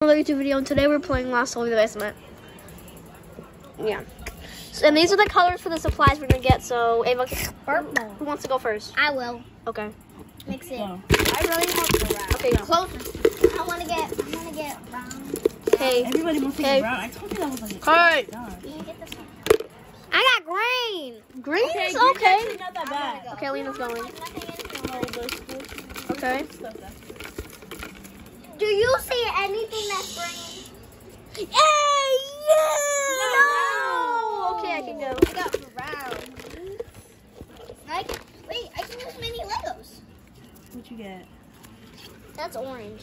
another YouTube video, and today we're playing Lost Soul in the Basement. Yeah. So, and these are the colors for the supplies we're gonna get. So, Ava, Purple. who wants to go first? I will Okay. mix it. Go. I really want the brown. Okay, go. Closer. I want to get. I want to get brown. Okay. Everybody wants to Okay. get brown. I told you that was like a Okay. God. Can you get this one? I got green. Green Okay, is green's okay. actually Not that bad. Okay, Lena's going. Like nothing in here. Okay. Do you see anything that's green? Hey, yeah! No! Okay, I can go. I got brown. I can, wait, I can use mini Legos. What you get? That's orange.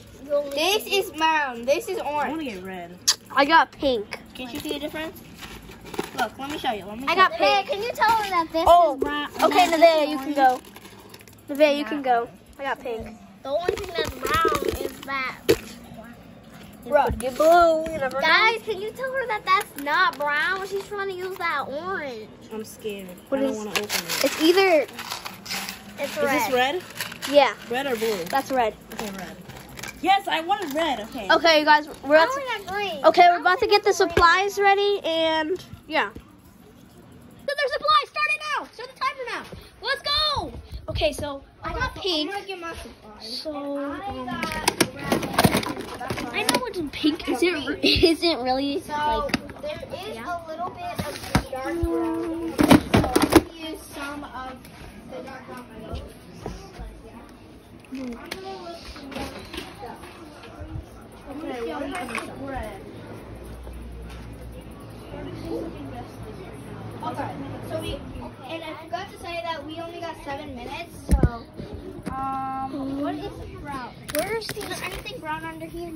This is brown. This is orange. I want to get red. I got pink. Can't you see the difference? Look, let me show you. Let me. I got pink. can you tell her that this Oh, is brown? Okay, Nevaeh, you can go. Nevaeh, you can go. I got pink. The only thing that's brown that. Bro, get blue. You never know. Guys, can you tell her that that's not brown? She's trying to use that orange. I'm scared. What I don't want to open it. It's either, It's red. Is this red? yeah, Red or blue? that's red. Okay, red. Yes, I wanted red. Okay. Okay, you guys, we're about to, green. okay, we're about to get the supplies ready, and yeah. So their supplies, start it now. Start the timer now. Let's go. Okay, so I got pink. I'm gonna get my supplies. So I um. I know what's in pink isn't isn't really So like there is a little bit of dark brown. So I'm gonna use some of the dark brown Legos. I'm gonna look through the stuff. Okay, what is red? Okay, so we, and I forgot to say that we only got seven minutes, so, um, what is brown? Where's the, is there anything brown under here?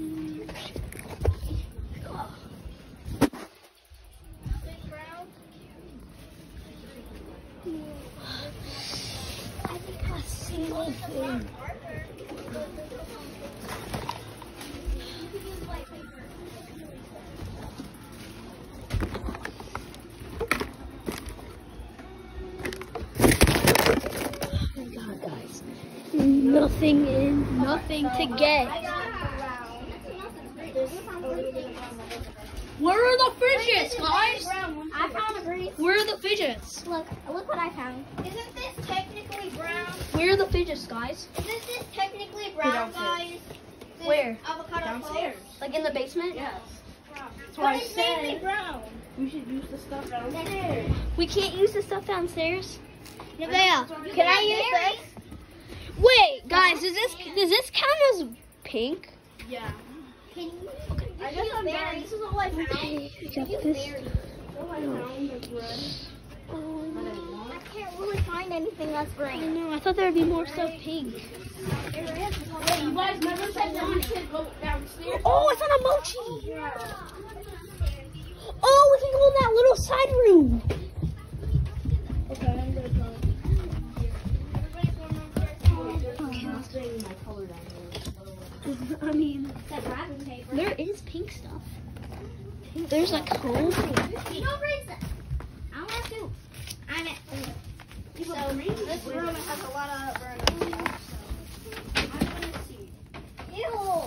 I think I see anything. Nothing in, nothing to get. I got brown. There's some green. Where are the fidgets, guys? I found a green. Where are the fidgets? Look, look what I found. Isn't this technically brown? Where are the fidgets, guys? Isn't this technically brown, guys? This Where? Avocado Downstairs. Like in the basement? Yes. Brown. what I it's mainly said. brown. We should use the stuff downstairs. We can't use the stuff downstairs. Nevaeh, can I use this? Wait, guys, does this does this count as pink? Yeah. Can you? I guess I'm done. This is all I found. Okay, I got this. All I found was red. Um, I can't really find anything that's I know. I thought there would be more stuff pink. There is. You guys never that we could go downstairs. Oh, it's on a mochi. Oh, we can go in that little side room. There's my color down here. I mean, That wrapping paper. there is pink stuff. There's like cold. You know green stuff. I want to. I'm at. So this room has a lot of burning stuff. So I'm gonna see. Ew.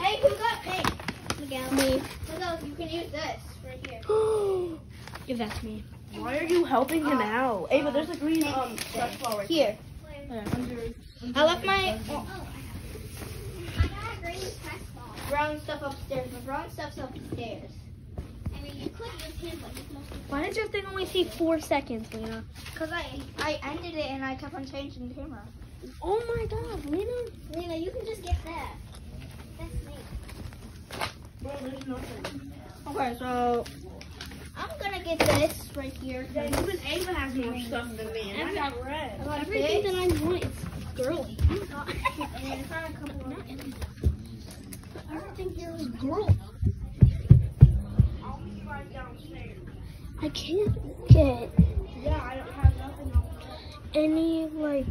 hey, who got pink? Miguel. Me. Miguel, you can use this right here. if that's me. Why are you helping him out? Ava, there's a green um stretch right Here. There. Under, I left my oh. I got a green press brown stuff upstairs. The brown stuff's upstairs. I mean, you could use him, but he's mostly. Why did your thing only see four seconds, Lena? Cause I I ended it and I kept on changing the camera. Oh my god, Lena. Lena, you can just get that. That's me. Bro, there's nothing. Okay, so I'm gonna get this right here. Then even Ava has more stuff than me, and I got red. I Everything this. that I want is girly. and it's not a couple of Everything here is girl. I'll be right downstairs. I can't get Yeah, I don't have nothing else. any like.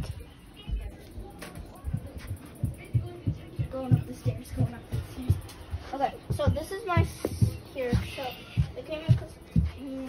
going up the stairs, going up the stairs. Okay, so this is my here. So the camera cause mm,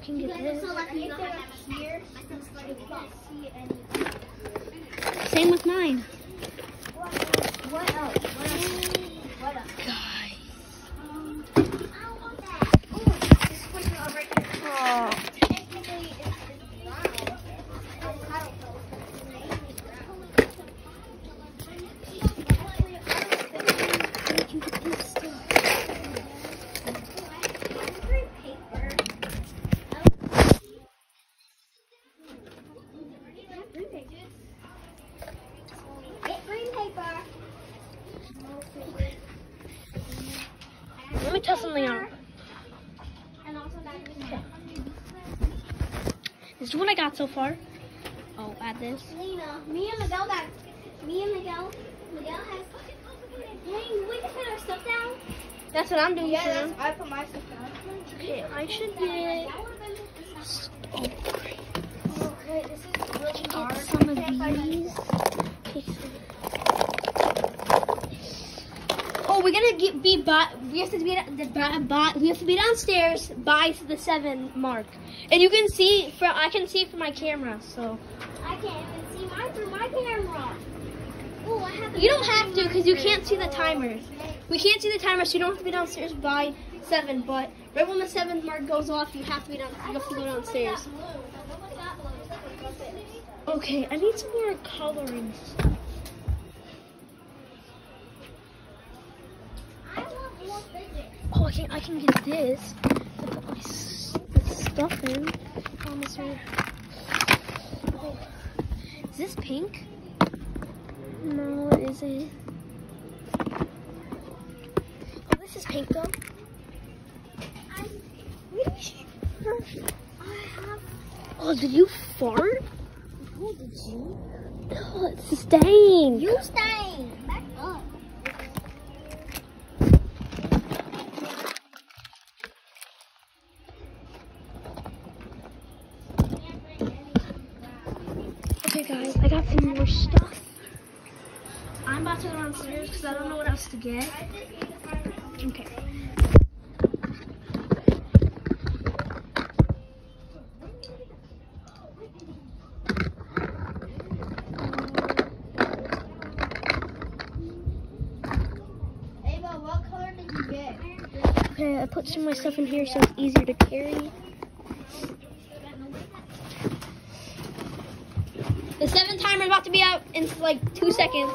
can't see any. Same with mine. What else? What else? What else? Guys. Um, I don't want that. Oh, this question over here. Oh. Technically, it's, it's brown. Avocado color. It's mainly brown. Green paper. Green paper. Get green paper. Let me test something out. And also that green paper. This is what I got so far. Oh, add this. Lena, me and Miguel got. Me and Miguel. Miguel has. Dang, we just put our stuff down. That's what I'm doing. Yeah, Sam. that's, I put my stuff down. Okay, I should get. Oh, Okay, this is really get some of Okay, these. Okay, Oh, we're gonna get be by. We have to be the by, by, We have to be downstairs by the seven mark, and you can see from. I can see from my camera, so I can't even see mine through my camera. Oh, I have. you don't have to because you can't see the timers. We can't see the timer, so you don't have to be downstairs by seven. But right when the 7th mark goes off, you have to be down. You have to go downstairs. Okay, I need some more coloring stuff. I want more fidget. Oh, I can I can get this. Is this pink? No, it isn't. I put some of my stuff in here so it's easier to carry. The seven timer is about to be out in like two seconds.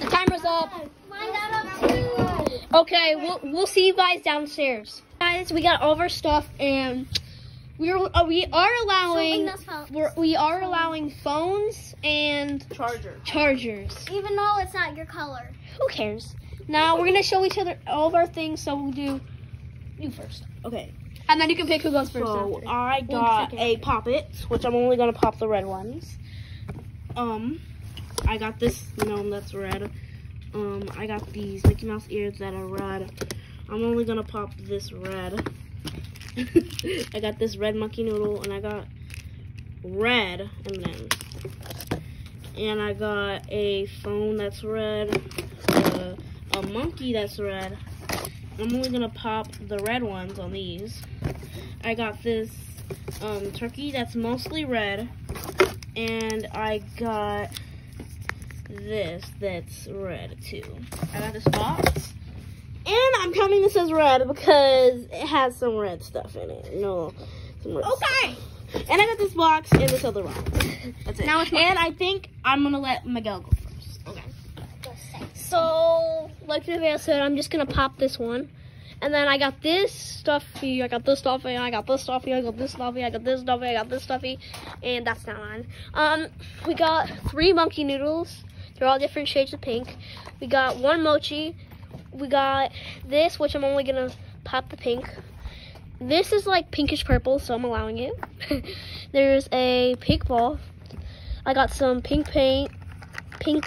The timer's up. Mine got up too. Okay, we'll we'll see you guys downstairs. Guys, we got all of our stuff and we're uh, we are allowing we're, we are allowing phones and Charger. chargers. Even though it's not your color. Who cares? Now we're gonna show each other all of our things, so we'll do you first, Okay. and then you can pick who goes first. So after. I got a poppet, which I'm only gonna pop the red ones. Um, I got this gnome that's red. Um, I got these Mickey Mouse ears that are red. I'm only gonna pop this red. I got this red monkey noodle, and I got red M&Ms. And I got a phone that's red, uh, a monkey that's red. I'm only gonna pop the red ones on these. I got this um, turkey that's mostly red, and I got this that's red too. I got this box, and I'm counting this as red because it has some red stuff in it. No, some red Okay. stuff. And I got this box and this other box. That's it. Now it's mine. and I think I'm gonna let Miguel go first. Okay. So, like Nevaeh said, I'm just gonna pop this one. And then I got this stuffy, I got this stuffy, I got this stuffy, I got this stuffy, I got this stuffy, I got this stuffy, and that's not mine. Um, we got three monkey noodles. They're all different shades of pink. We got one mochi. We got this, which I'm only gonna pop the pink. This is like pinkish purple, so I'm allowing it. There's a pink ball. I got some pink paint, pink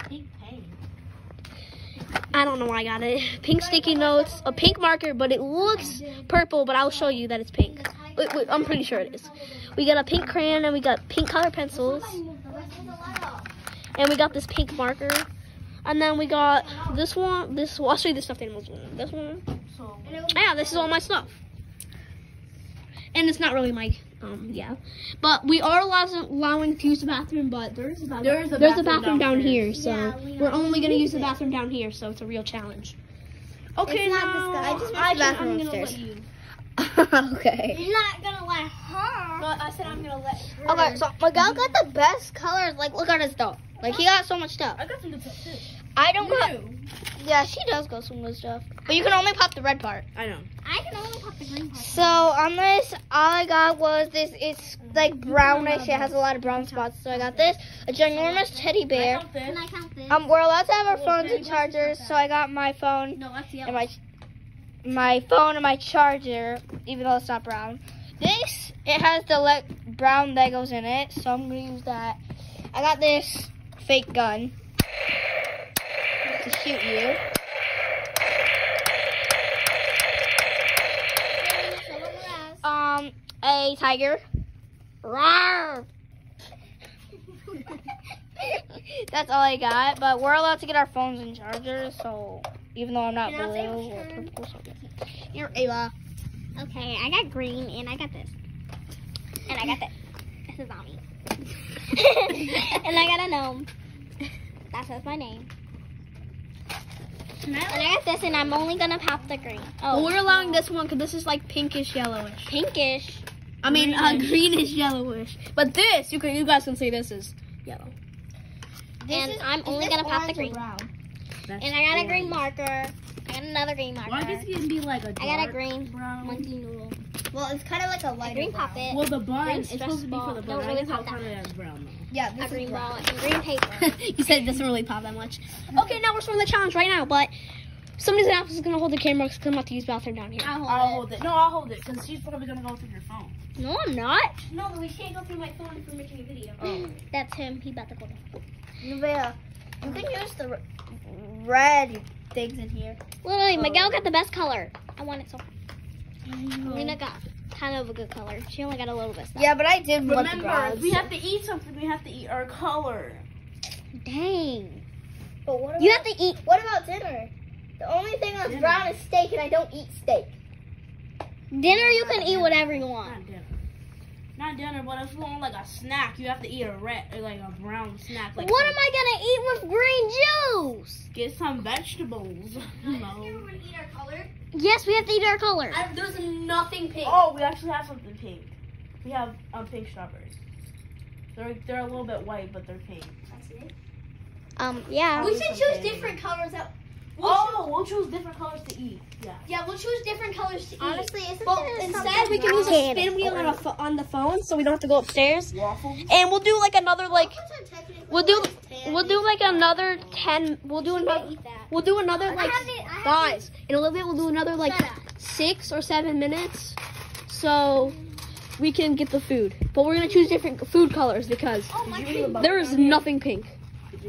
I don't know why I got it. Pink sticky notes, a pink marker, but it looks purple, but I'll show you that it's pink. Wait, wait, I'm pretty sure it is. We got a pink crayon and we got pink color pencils. And we got this pink marker. And then we got this one, this, well, I'll show you the stuffed animals one. This one. Yeah, this is all my stuff. and it's not really my um yeah, but we are allowing allowing to use the bathroom, but there's a bathroom. There's a There's a bathroom bathroom down downstairs. here, so Yeah, we we're only gonna use use the bathroom down here, so it's a real challenge. Okay, It's now disgusting. I just went to I the can, bathroom I'm upstairs. okay. You're not gonna let her. But I said I'm gonna let her. Okay, so Miguel got the best colors. Like, look at his stuff. Like, he got so much stuff. I got some good stuff too. I don't got. Yeah, she does go some good stuff. But you can only pop the red part. I know. I can only pop the green part. So on this, all I got was this. It's like brownish. It has a lot of brown spots. So I got this, a ginormous teddy bear. Can I count this? Um, we're allowed to have our phones and chargers. So I got my phone No, that's the and my my phone and my charger, even though it's not brown. This it has the le- brown Legos in it, so I'm gonna use that. I got this fake gun to shoot you. Um, a tiger. Rawr. That's all I got, but we're allowed to get our phones and chargers, so even though I'm not blue or purple, so. You're Ava. Okay, I got green and I got this. And I got this. This is Ami. and I got a gnome. That says my name. And I got this and I'm only gonna pop the green. Well, Oh, we're allowing this one because this is like pinkish yellowish. pinkish. I mean, uh, greenish yellowish. But this, you can, you guys can say this is yellow. and I'm only gonna pop the green. And I got a green marker. I got another green marker. Well, I guess it can be like a I got a green brown. monkey noodle. Well, it's kind of like a A lighter green pop it. Well, the bun, Green it's supposed to be for the stress bun. ball. I Don't guess really I'll pop count it as brown though. Yeah, A this green is ball and green paper. you said it doesn't really pop that much. Okay, now we're starting the challenge right now, but somebody's gonna have to, gonna hold the camera because I'm about to use bathroom down here. I'll I'll hold hold it. No, I'll hold it because she's probably gonna go through your phone. No, I'm not. No, but we can't go through my phone if we're making a video. Oh. That's him. He about to go down. Nevaeh, you can use the red things in here. Literally, Oh. Miguel got the best color. I want it so. Lena got kind of a good color. She only got a little bit. Stuff. Yeah, but I did want the Remember, we have to eat something, we have to eat our color. Dang. But what about, You have to eat. what about dinner? The only thing that's Dinner. brown is steak, and I don't eat steak. Dinner, you can eat whatever you want. Not dinner. But if you want like a snack, you have to eat a red or like a brown snack. Like What some- am I gonna eat with green juice? Get some vegetables. no. eat our color? Yes, we have to eat our color. there's nothing pink. Oh, we actually have something pink. We have um, pink strawberries. They're they're a little bit white, but they're pink. Um, yeah. we should should choose choose different colors. That Oh, we'll choose different colors to eat. Yeah. yeah, we'll choose different colors to eat. Honestly, isn't But there instead, we can use a spin wheel on, a on the phone, so we don't have to go upstairs. Waffles. And we'll do like another like Waffles are technically we'll do we'll do like another ten. We'll do another. We'll do another like have it- I guys. In a little bit, we'll do another like six or seven minutes, so we can get the food. But we're gonna choose different food colors because Oh, my Did you eat a God. bun? there is nothing pink.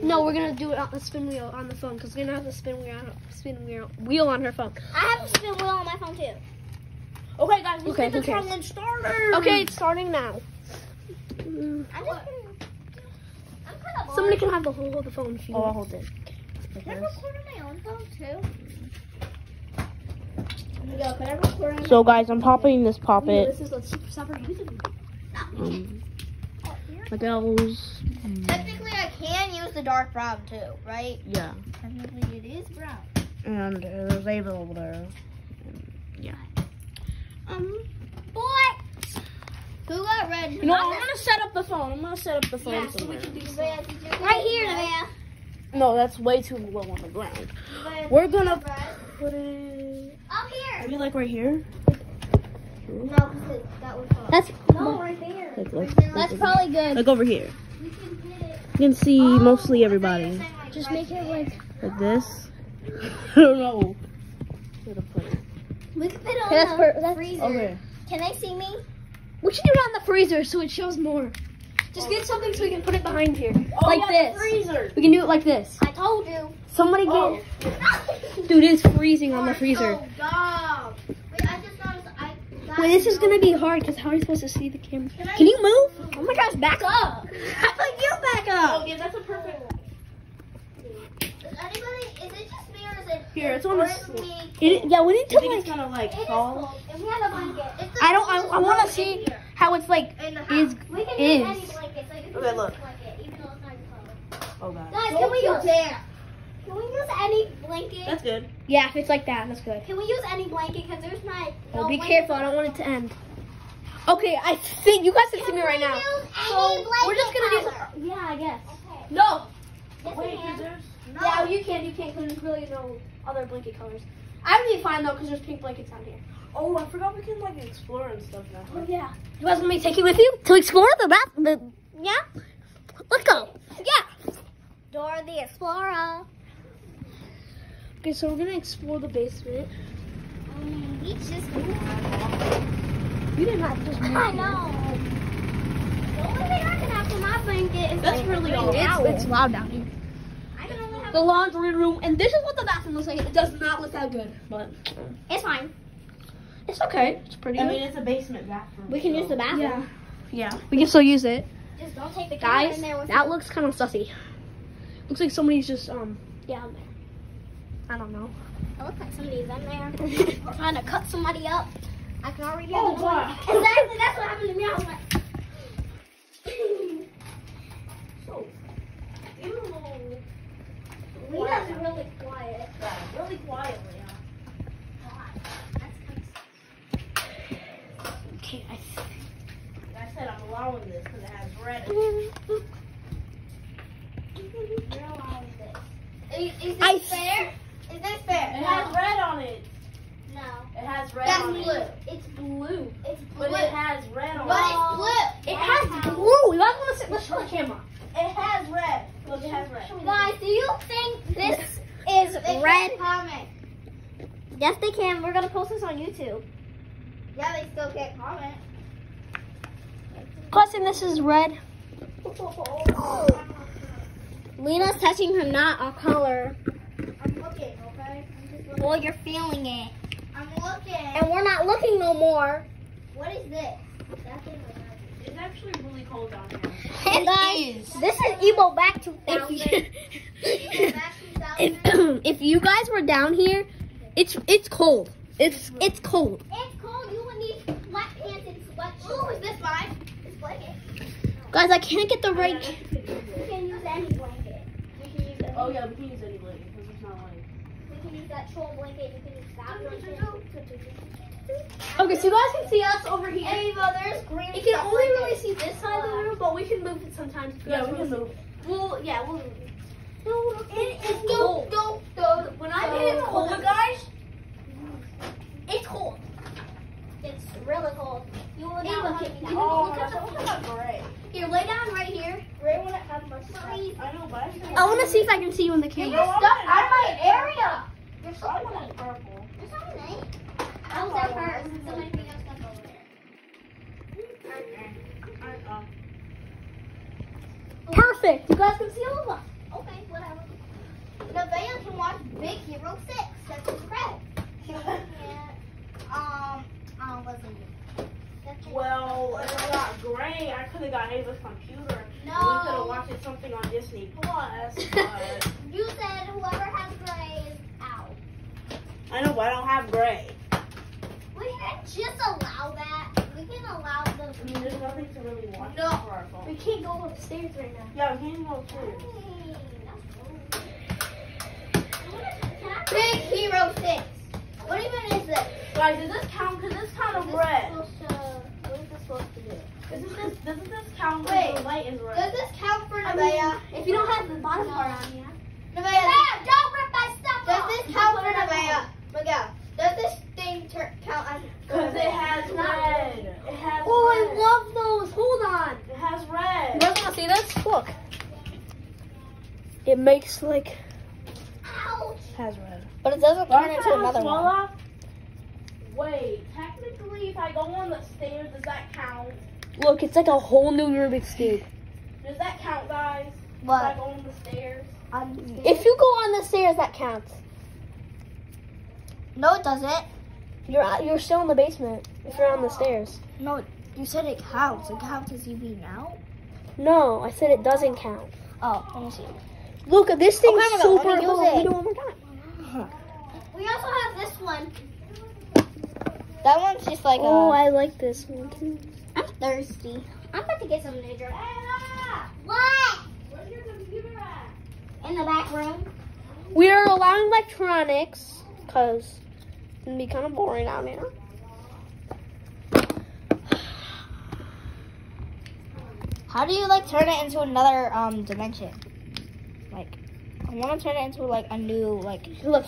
No, we're gonna do it on the spin wheel on the phone because we're gonna have the spin wheel spin wheel wheel on her phone. I have a spin wheel on my phone too. Okay, guys, let's Okay, get the who cares? challenge started. Okay, it's starting now. Mm, I'm just. I'm kind of Somebody can have the whole of the phone if you Oh, I'll hold it. Can I record on my own phone too? Yo, can I record on So, guys, I'm popping this Ooh, poppet. This is a super super using. Um, Miguel's. Technically, I can use the dark brown too, right? Yeah. Technically, it is brown. And uh, there's Ava over there. Yeah. Um, Boy! Who got red? You know, I'm gonna set up the phone. I'm gonna set up the phone yeah, so we can do Nevaeh, did you Right here, red? Nevaeh. No, that's way too low on the ground. We're gonna put it Up here. maybe like right here. No, because that was fine. That's No, right there. Like, like, that's like, probably good. like over here. You can. You can see Oh, mostly I thought you were everybody. like, Just right make it like. Like this. I don't know. Where to put it. We can put it on Okay, that's the per- that's- freezer. Okay. Can they see me? We should do it on the freezer so it shows more. Just get something so we can put it behind here. Oh, like yeah, this. the freezer. We can do it like this. I told you. Somebody Oh. get. Dude, it's freezing on the freezer. Oh, God. Wait, I just noticed I Wait, this is gonna be hard because how are you supposed to see the camera? I Can you move? Oh my gosh, back up! How about you back up? Oh, okay, that's a perfect. one. anybody, is it just me or is it? Here, it's on the. Me. It, yeah, we need I to think it's like. gonna like It is fall. cold, we have a blanket. It's I don't. I, I want to see here, how it's like. in the house. is- we can is. use any blankets. Like Okay, look. a blanket, even though it's not even cold. Oh god. Guys, can we use there? Can we use any blanket? That's good. Yeah, if it's like that, that's good. Can we use any blanket? Because there's my. Well, no be blanket. careful. I don't want it to end. Okay, I think you guys can see me right now. So we're just gonna do. color. Yeah, I guess. Okay. No. Yes, Wait, we 'cause can. there's. No. Yeah, you can. You can't. because there's really no other blanket colors. I would be fine though because there's pink blankets down here. Oh, I forgot we can like explore and stuff now. Oh yeah. You guys want me to take you with you to explore the bath? The yeah. Let's go. Yeah. Dora the Explorer. Okay, so we're gonna explore the basement. Um, we just You didn't have to just. move I here. know. The only thing I can have for my blanket is That's really all. It's, it's loud down here. I can only have. The laundry room, and this is what the bathroom looks like. It does not look that good, but It's fine. it's okay. It's pretty I good. mean, it's a basement bathroom. We can so- use the bathroom. yeah. Yeah. We can still use it. Just don't take the camera Guys, in there with that you. looks kind of sussy. Looks like somebody's just, um, down there. I don't know. It looks like somebody's in there trying to cut somebody up. I can already hear Oh, the wow. Exactly, that's what happened to me. I was like, So, ew. Lena's really quiet. Yeah, really quietly. Huh? That's kind of Okay, I, I said I'm allowing this because it has red. in it. You're allowing this. Is, is this I- fair? Is this fair? It has red on it. No. It has red That's on blue. it. It's blue. It's blue. But it has red on it. But it's blue. It has blue. You guys want to sit? Let's show the camera. It has red. Look, it has red. Guys, do you think this is red? Comment. Yes, they can. We're gonna post this on YouTube. Yeah, they still can't comment. Question: This is red. Lena's touching her not a color. I'm looking, okay? I'm just looking. Well, you're feeling it. I'm looking. And we're not looking no more. What is this? That's in my bag. It's actually really cold down here. And guys, this is Ebo back 2000. If, Back 2000. if, if you guys were down here, it's it's cold. It's it's cold. It's cold. You would need sweatpants and sweatshirts. Ooh, is this mine? This blanket. Guys, I can't get the right. We can use any blanket. We can use any. Oh yeah, we can use any blanket because it's not like. We can use that troll blanket. You can use that blanket. Okay, so you guys can see us over here. Ava, there's green. You can only like really this. see this side of the room, but we can move it sometimes. Yeah, we can move. see. Well, yeah, we'll move it. It, it's cold. Don't, don't, When I say it's cold, guys, it's cold. It's really cold. You will not want can- to can be you down. look at the- look at gray. Here, lay down right here. Gray wouldn't have much stuff. I know, but I think I want to see if I can see you in the Get your camera. stuff out of my area. You're so I want purple. You're so nice. I was at hers. Somebody bring your stuff over there. I, um, Perfect. You guys can see all of us. Okay, whatever. Nevaeh can watch Big Hero 6. That's his credit. She can't, um, um, what's it? That's well, if I got gray, I could have got Ava's computer. No. We could have watched something on Disney Plus. But You said whoever has gray is out. I know, but I don't have gray. We can just allow that. We can allow the. I mean, there's nothing to really watch No. for our phone. We can't go upstairs right now. Yeah, we can't go too. Big Hero 6. What even is this? Guys, does this count? Because it's kind of red. To, what is this supposed to do? Isn't this, doesn't this count Wait, the light is red? Does this count for Nevaeh? if you don't have the bottom part on, yeah. Nevaeh, don't rip my stuff off! Does this count for Nevaeh? Miguel, does this thing count as Because it has red. It has Oh, red. I love those. Hold on. It has You red. guys want to see this? Look. It makes like Ouch! It has red. But it doesn't turn into another one. Wait, technically, if I go on the stairs, does that count? look. It's like a whole new Rubik's cube. Does that count, guys? If I go on the stairs? If you go on the stairs, that counts. No, it doesn't. You're you're still in the basement if you're on the stairs. No, you said it counts. It counts as you being out. No, I said it doesn't count. Oh, let me see. Look, this thing's Okay, super. let me use hold on, it. we do it one more time. We also have this one. That one's just like Oh, a. I like this one too. I'm thirsty. I'm about to get some to drink. What? Where's your computer at? In the back room. We are allowing electronics because it'd be kind of boring out here. How do you like turn it into another um dimension? Like, I want to turn it into like a new like Look,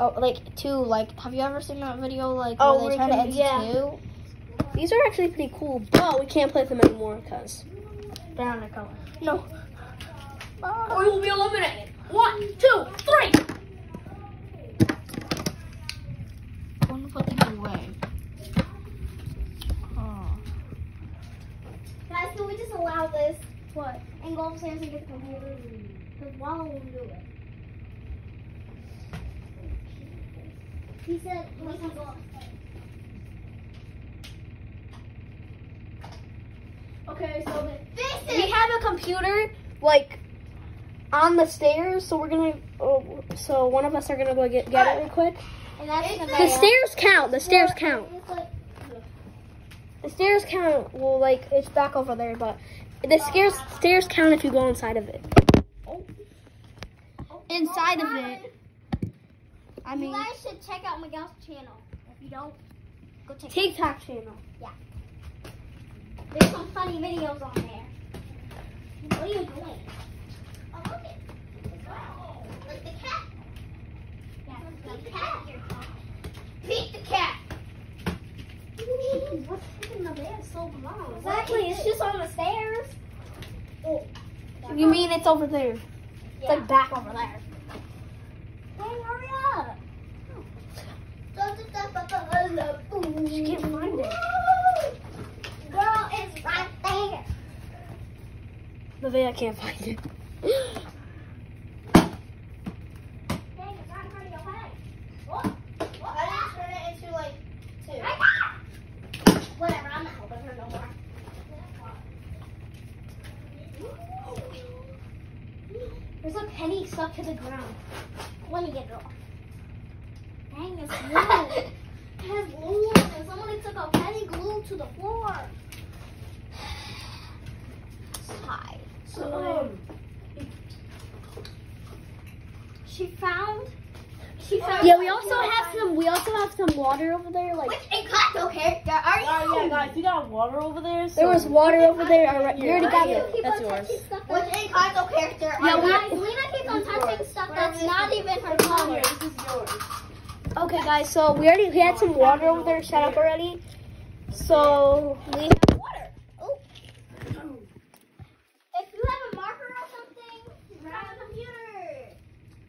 oh like two like. Have you ever seen that video like Oh, where they turn it into yeah. two? these are actually pretty cool, but we can't play them anymore because They're on the color. no. Or you will be eliminated. One, two, three. I want to put these away. Oh. Guys, can we just allow this? What? And go upstairs and get the computer? Because Wallow won't do it. He said we can go upstairs. Okay, so This we have a computer like on the stairs, so we're gonna. Oh, so one of us are gonna go get get it real quick. and that's The stairs count. The stairs count. It's like- The stairs count. Well, like it's back over there, but the stairs stairs count if you go inside of it. Oh. Inside of it. I mean, You guys should check out Miguel's channel. If you don't, go check it TikTok channel. out. There's some funny videos on there. What are you doing? Oh, look it. Wow. Like the cat. Yeah, the cat. Pete the cat. What's taking the bed so long? Exactly, it's just on the stairs. Oh. You mean it's over there? It's like back over there. Hey, hurry up. She can't find it. Girl, it's right there. The way I can't find it. Dang, it's right in front of your face. What? What? I didn't turn it into like two. Right there. Whatever, I'm not helping her no more. There's a penny stuck to the ground. Let me get it off. Dang, it's glue. it has glue on it. Somebody took a penny glue to the floor. Hi. So, found. She found. Yeah, we also have some. We also have some water over there. Like Which Encanto character are you? Oh yeah, guys, you got water over there. So there was water over there. Already. We already got it. here. That's yours. Which Encanto character Yeah, are we- guys, Lena keeps on touching stuff that's not even her color. This is yours. Okay, guys. So we already we had some water over there set up already. So we have water. If you have a marker or something, grab the computer.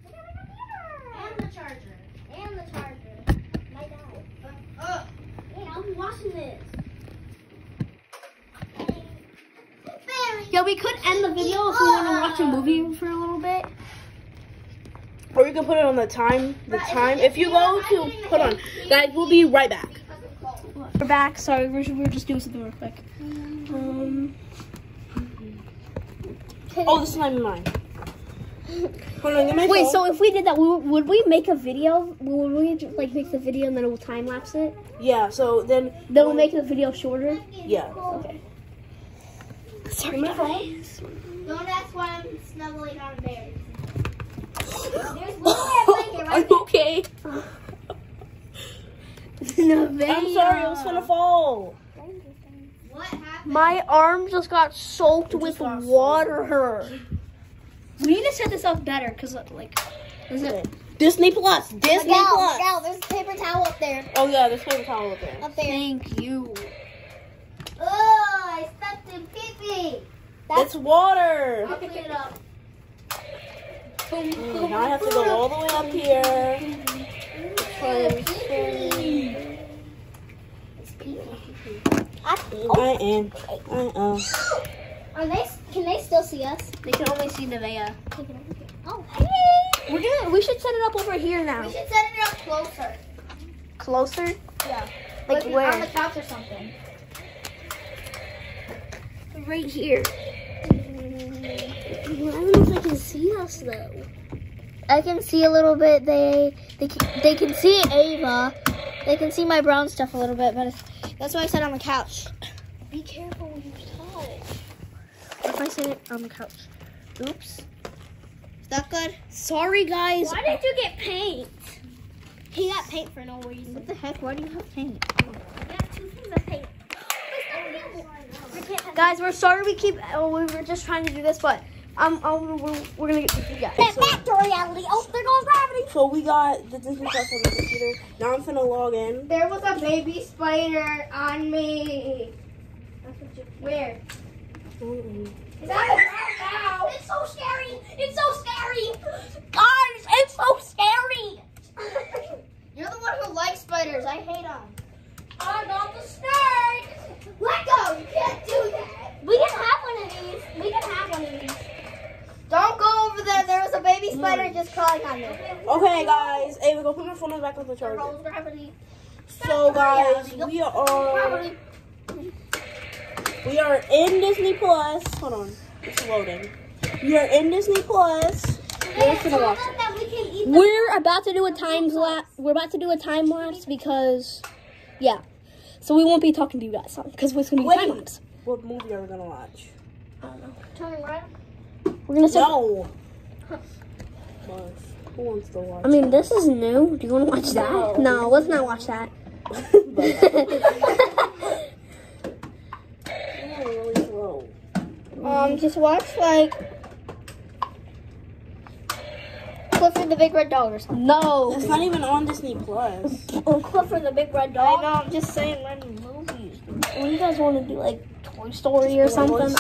Look at the computer. And the charger. And the charger. My dad. Uh, Hey, I'll be watching this. Yeah, we could end the video if we want to watch a movie for a little bit. Or you can put it on the time. The time. If you go to put on, guys, we'll be right back. We're back. Sorry, we're, we're just doing something real quick. Um, Oh, this is not even mine. Hold on, my wait, phone. so if we did that, would would we make a video? Would we like make the video and then we'll time lapse it? yeah. So then, Then we'll make the video shorter. yeah. Okay. Sorry, my phone. guys. Don't ask why I'm snuggling on bears. There's one blanket I'm right there. okay. I'm sorry, it was gonna fall. What happened? My arm just got soaked with got water. We need to set this up better, cause uh, like, is it? Disney Plus. Disney Miguel, Plus. Miguel, there's a paper towel up there. Oh yeah, there's a paper towel up there. Up there. Thank you. Oh, I stepped in pee pee. It's water. I'll clean it up. Mm, Now I have to go all the way up here. I am. I am. Are they? Can they still see us? They can only see Nevaeh. Oh, hey! We're gonna. We should set it up over here now. We should set it up closer. Closer. Yeah. Like On where? the couch or something. Right here. Mm-hmm. I don't know if I can see us though. I can see a little bit. They they can, they can see Ava. They can see my brown stuff a little bit, but it's, that's why I said on the couch. Be careful when you touch. If I sit on the couch. Oops. Is that good? Sorry, guys. Why did you get paint? He got paint for no reason. What the heck? Why do you have paint? He got two things of paint. Guys, we're sorry we keep. Oh, we were just trying to do this, but um, um we're, we're gonna get you guys. Get back to reality. Oh, there goes gravity. So we got the Disney Plus on the computer. Now I'm finna log in. There was a baby spider on me. Where? It's so scary. It's so scary. Guys, it's so scary. You're the one who likes spiders. I hate them. I got the snake. Let go. You can't do that. We can have one of these. We can have one of these. Don't go over there. There was a baby spider just crawling on me. Okay, guys. Hey, Ava, go put my phone back on the charger. Rolls gravity. So, guys, we are we are in Disney Plus. Hold on, it's loading. We are in Disney Plus. We're gonna watch it. We can eat the We're about to do a time lapse. We're about to do a time lapse because, yeah. So we won't be talking to you guys because it's gonna be time lapse. What movie are we gonna watch? I don't know. Turn right. We're gonna say. No. Who wants to watch? I mean, this is new. Do you want to watch that? No, let's not watch that. You're really slow. Um, just watch like Clifford the Big Red Dog or something. no. It's not even on Disney Plus. Oh, Clifford the Big Red Dog. I Dog. know. I'm just saying random movies. What do you guys want to do, like Toy Story or something?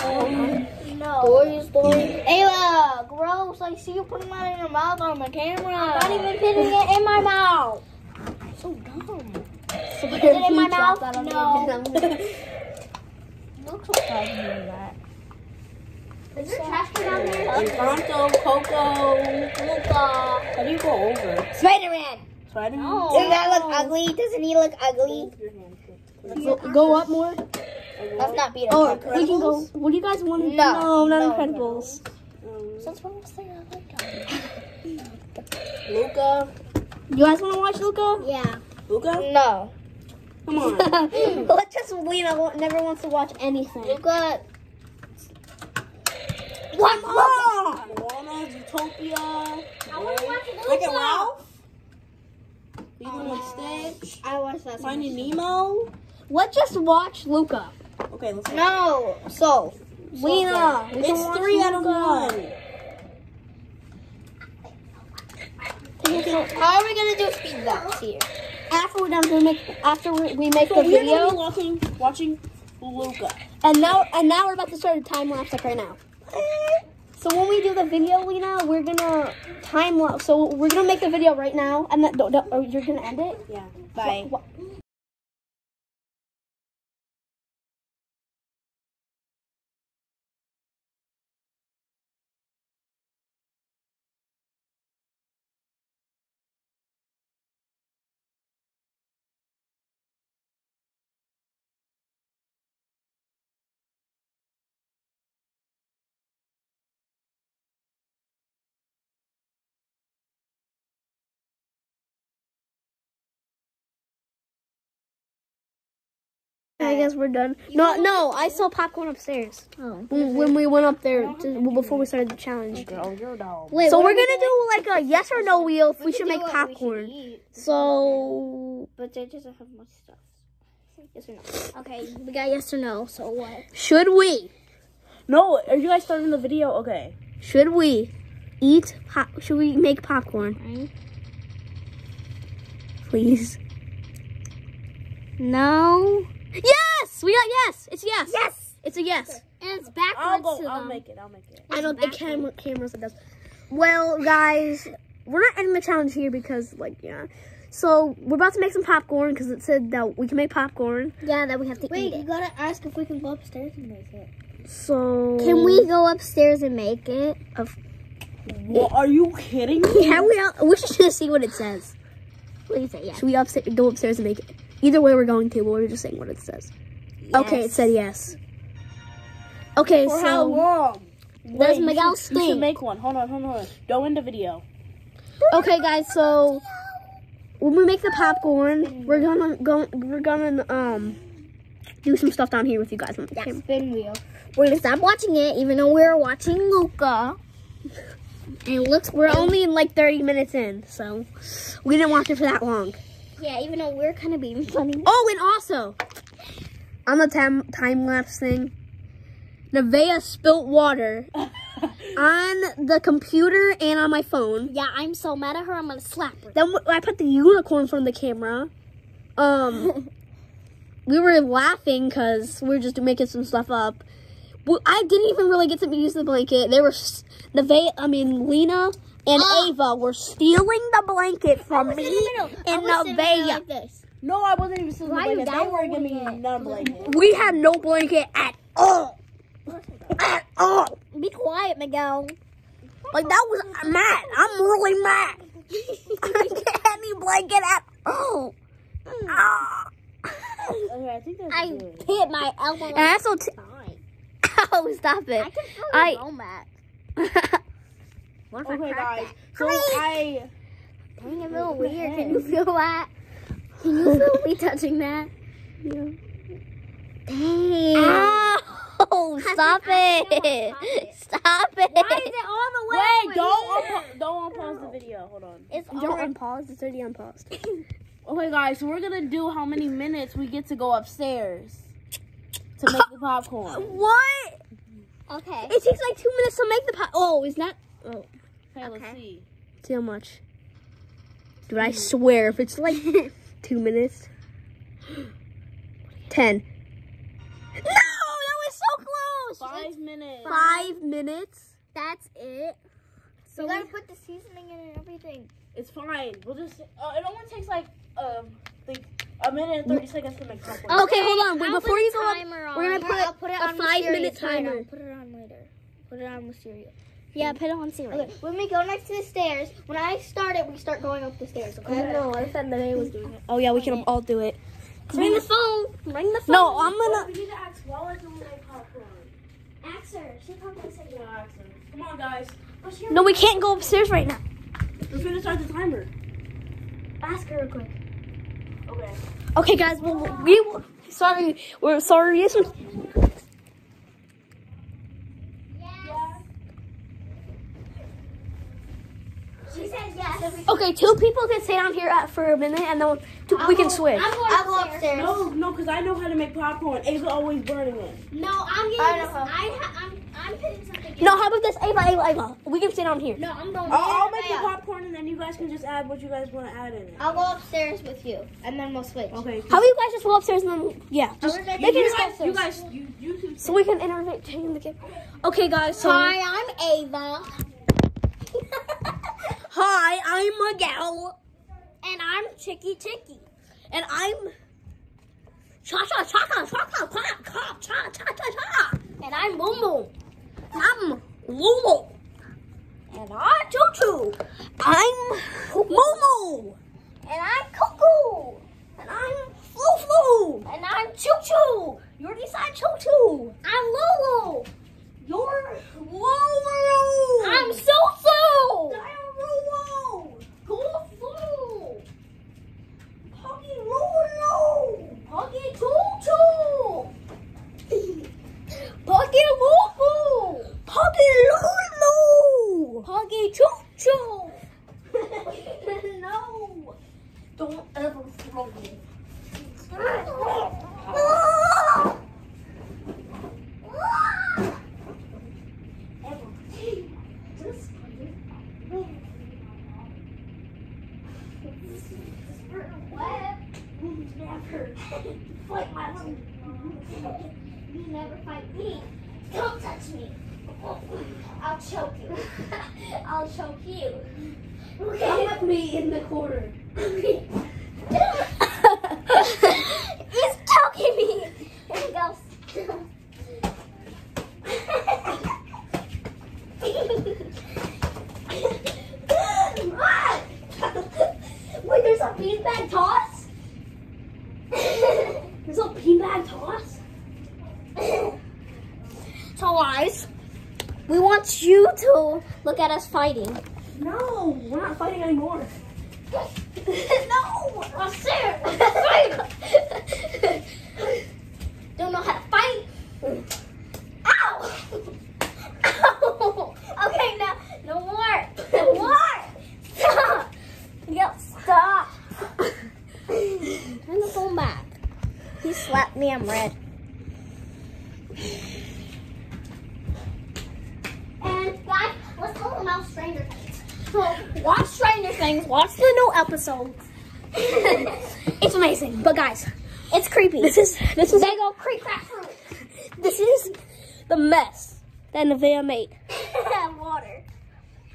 No. Toy Story. Ayla, gross! I see you putting that in your mouth on the camera. I'm not even putting it in my mouth. so dumb. So Is it in my mouth? No. The Look so bad doing that. Is there trash can down there? Encanto, Coco. Luca. How do you go over? Spider-Man. Spider-Man? No. Doesn't that look ugly? Doesn't he look ugly? Your hand. go, go up more. Let's not beat him. Or we can go. What do you guys want to? No, no, not no, Incredibles. Um, Since when was there a like Luca. You guys want to watch Luca? Yeah. Luca? No. Come on. Let's just Lena wa- never wants to watch anything. Luca. Come on! Moana, Zootopia. I want to watch Wreck-It Luca. Ralph. Lilo and Stitch. I watched that. Finding Nemo. Let's just watch Luca. Okay, let's go. No. So. Lena, we It's three out of Luca. one. How are we gonna do speed laps here? After we're done, we make after we, we make So the we're gonna video, watching, watching Luca. and now and now we're about to start a time lapse like right now. So when we do the video, Lena, we're gonna time lapse. So we're gonna make the video right now, and then don't, don't, oh, you're gonna end it. Yeah. Bye. Wha- I guess we're done. No, no, I saw popcorn upstairs. Oh. When, when we went up there to, well, before we started the challenge. Girl, you're dumb. Wait. So we're are we gonna do like a yes or no wheel if we, should make do should popcorn. So But they doesn't have much stuff. Yes or no? Okay, we got yes or no. So what? should we? No, are you guys starting the video? Okay. Should we eat? Pop, should we make popcorn? Please. No. Yes, we got yes. It's yes. Yes. It's a yes. And it's I'll backwards go. to I'll them. make it. I'll make it. I don't. The camera cameras it does. Well, guys, we're not ending the challenge here because, like, yeah. So we're about to make some popcorn because it said that we can make popcorn. Yeah, that we have to Wait, eat you gotta ask if we can go upstairs and make it. So Can we go upstairs and make it? Of What, are you kidding me? Can we? We should just see what it says. Please say yes. Should we upstairs, go upstairs and make it? Either way, we're going to. But we're just saying what it says. Okay, it said yes. Okay, For so how long? Does you Miguel should, you should make one. Hold on, hold on. Hold on. Go into video. Okay, guys. So when we make the popcorn, we're gonna go. We're gonna um do some stuff down here with you guys. on the Yeah, camera. spin wheel. We're gonna stop watching it, even though we're watching Luca. And it looks We're only like 30 minutes in, so we didn't watch it for that long. Yeah, even though we're kind of being funny. Oh, and also on the time time lapse thing, Nevaeh spilt water on the computer and on my phone. Yeah, I'm so mad at her. I'm gonna slap her. Then I put the unicorn from the camera. Um, we were laughing because we were just making some stuff up. Well, I didn't even really get to use the blanket. They were s- Nevaeh, I mean Lena and Ah. Ava were stealing the blanket from me and Nevaeh. like. No, I wasn't even stealing Why are you blanket. They were giving me downloading it? none blanket. We had no blanket at all. At all. Be quiet, Miguel. Like that was mad. I'm really mad. I didn't get any blanket at all. Ah. Okay, I think I hit my elbow. And I also t- oh stop it. I can feel I- your dome at. What if I Okay, crack guys. that? So I. Dang, it little weird. Can you feel that? Can you feel me touching that? Yeah. Dang. Ow! Stop it! Stop it! Why is it all the way Wait, don't unpa- don't unpause the video. Hold on. It's Don't unpause. It's already unpaused. Okay, guys. So we're gonna do how many minutes we get to go upstairs to make the popcorn. What? Okay. It takes like two minutes to make the pie. Oh, is that? Oh, Okay, let's Okay. see. see how much? Dude, I swear, if it's like two minutes, ten. No, that was so close. Five minutes. Five minutes. That's it. So we gotta we- put the seasoning in and everything. It's fine. We'll just. Uh, it only takes like um like a minute and thirty seconds to make popcorn. Okay, hold on. Wait, I'll before you go up, on. we're gonna put I'll put it a on five minute mysterious later. timer. I'll Put it on later. Put it on mysterious. Yeah, put it on serious. Okay, when we go next to the stairs, when I start it, we start going up the stairs, okay? No, I said that I was doing it. Oh yeah, we can all do it. Ring the phone. Ring the phone. No, I'm gonna. We need to ask Wallace when we make popcorn. Ask her. She probably said Yeah, ask her. Come on, guys. No, we can't go upstairs right now. We're gonna start the timer. Ask her real quick. Okay. Okay, guys. Well, we. Sorry, we're sorry. This was. She said yes. Okay, two people can stay down here at, for a minute, and then two, we can switch. I'm going I'll go upstairs. No, no, because I know how to make popcorn. Ava always burning it. No, I'm getting I this. know. I ha- I'm, I'm putting something in. No, how about this? Ava, Ava, Ava. We can stay down here. No, I'm going I'll, I'll make the popcorn and then you guys can just add what you guys want to add in it. I'll go upstairs with you, and then we'll switch. Okay. How about you guys just go upstairs and then yeah, just we're they can you just go guys, you upstairs. guys, you, you two. So we can intervene in the game. Okay, guys. So Hi, I'm Ava. Hi, I'm Miguel, And I'm Chicky Chicky. and I'm. Cha cha cha cha cha cha cha cha cha cha cha cha. And I'm Boom Boom. I'm Lulu. And I'm Choo Choo. I'm Momo. And I'm Cuckoo. And I'm Flu Flu. And I'm Choo Choo. You already said Choo Choo. I'm Lulu. You're Lolo! I'm Soso! I'm go Gofu! Poggy Lolo! Poggy Toto! Poggy Lolo! Poggy Lolo! Poggy Toto! no! Don't ever throw me. Ah! ah! Never fight my You never fight me. Don't touch me. I'll choke you. I'll choke you. Come with me in the corner. He's choking me. Here he goes. look at us fighting. No, we're not fighting anymore. no, I said. That Nevaeh made. water.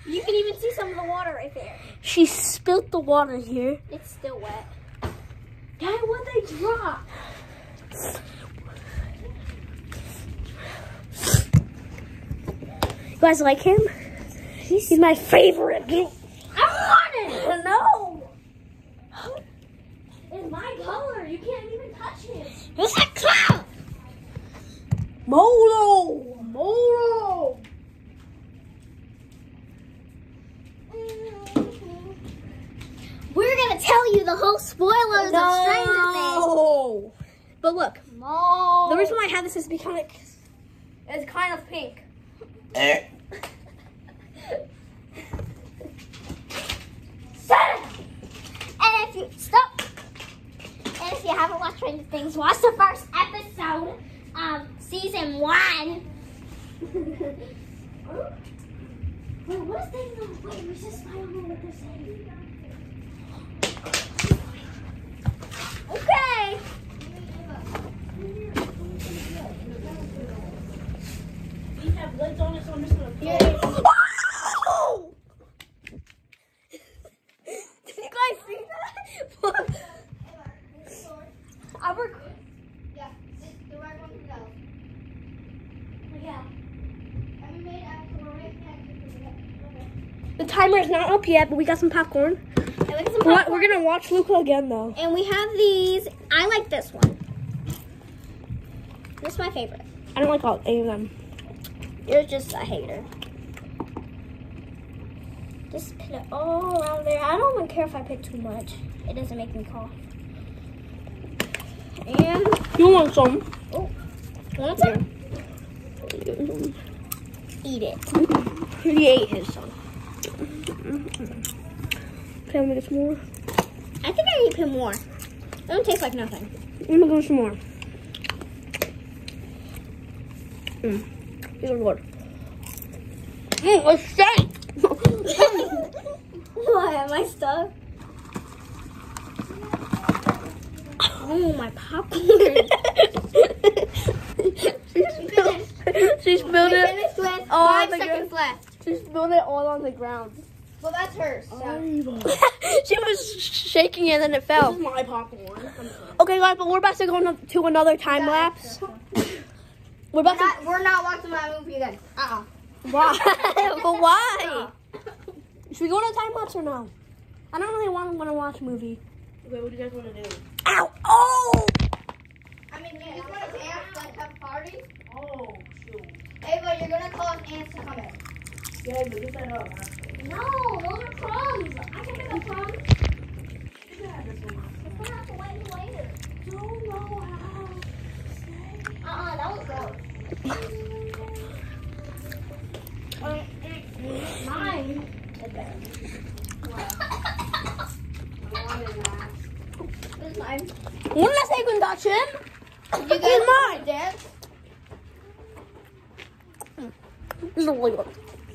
You can even see some of the water right there. She spilt the water here. It's still wet. Dad, what they drop? You guys like him? He's my favorite. I want it. No. It's my color. You can't even touch him. Who's that clown? Molo! We're gonna tell you the whole spoilers of Stranger Things. No. But look, No. the reason why I have this is because it's kind of pink. Eh. And if you stop, and if you haven't watched Stranger Things, watch the first episode of season one. Wait, what is they? No, wait, resist. I don't know what they're saying. Okay. We have lids on it, so I'm just gonna Here. Did you guys see that? I work. Yeah, the right one to go. Yeah. Have you made actual right the timer is not up yet, but we got some popcorn. And We're gonna watch Luca again though. And we have these. I like this one. This is my favorite. I don't like all any of them. You're just a hater. Just put it all around there. I don't even care if I pick too much. It doesn't make me cough. And You want some? Oh, want some? Eat it. Mm-hmm. He ate his son. I'm gonna get some more. I think I need to put more. It don't taste like nothing. I'm gonna go some more. Mm. These are good. Mm, it's stank. what? Am I stuck? Oh, my popcorn. she spilled it. finished with Oh, five my seconds left. She spilled it all on the ground. Well, that's hers. she was shaking it and then it fell. This is my popcorn. Okay, guys, but we're about to go no- to another time lapse. We're We're about to. we're not watching my movie again. Uh-uh. Why? but why? Uh-uh. Should we go on a time lapse or no? I don't really want, want to watch a movie. Okay, what do you guys want to do? Ow! Oh! I mean, you just want to dance, like have parties? Oh, shoot. Hey, but you're gonna cause ants to come in. Get. No, those are crumbs. I can pick up crumbs. This one. We're gonna. Uh-uh, that was gross. Mine. Is mine. Say we got him? You This mine. This is really.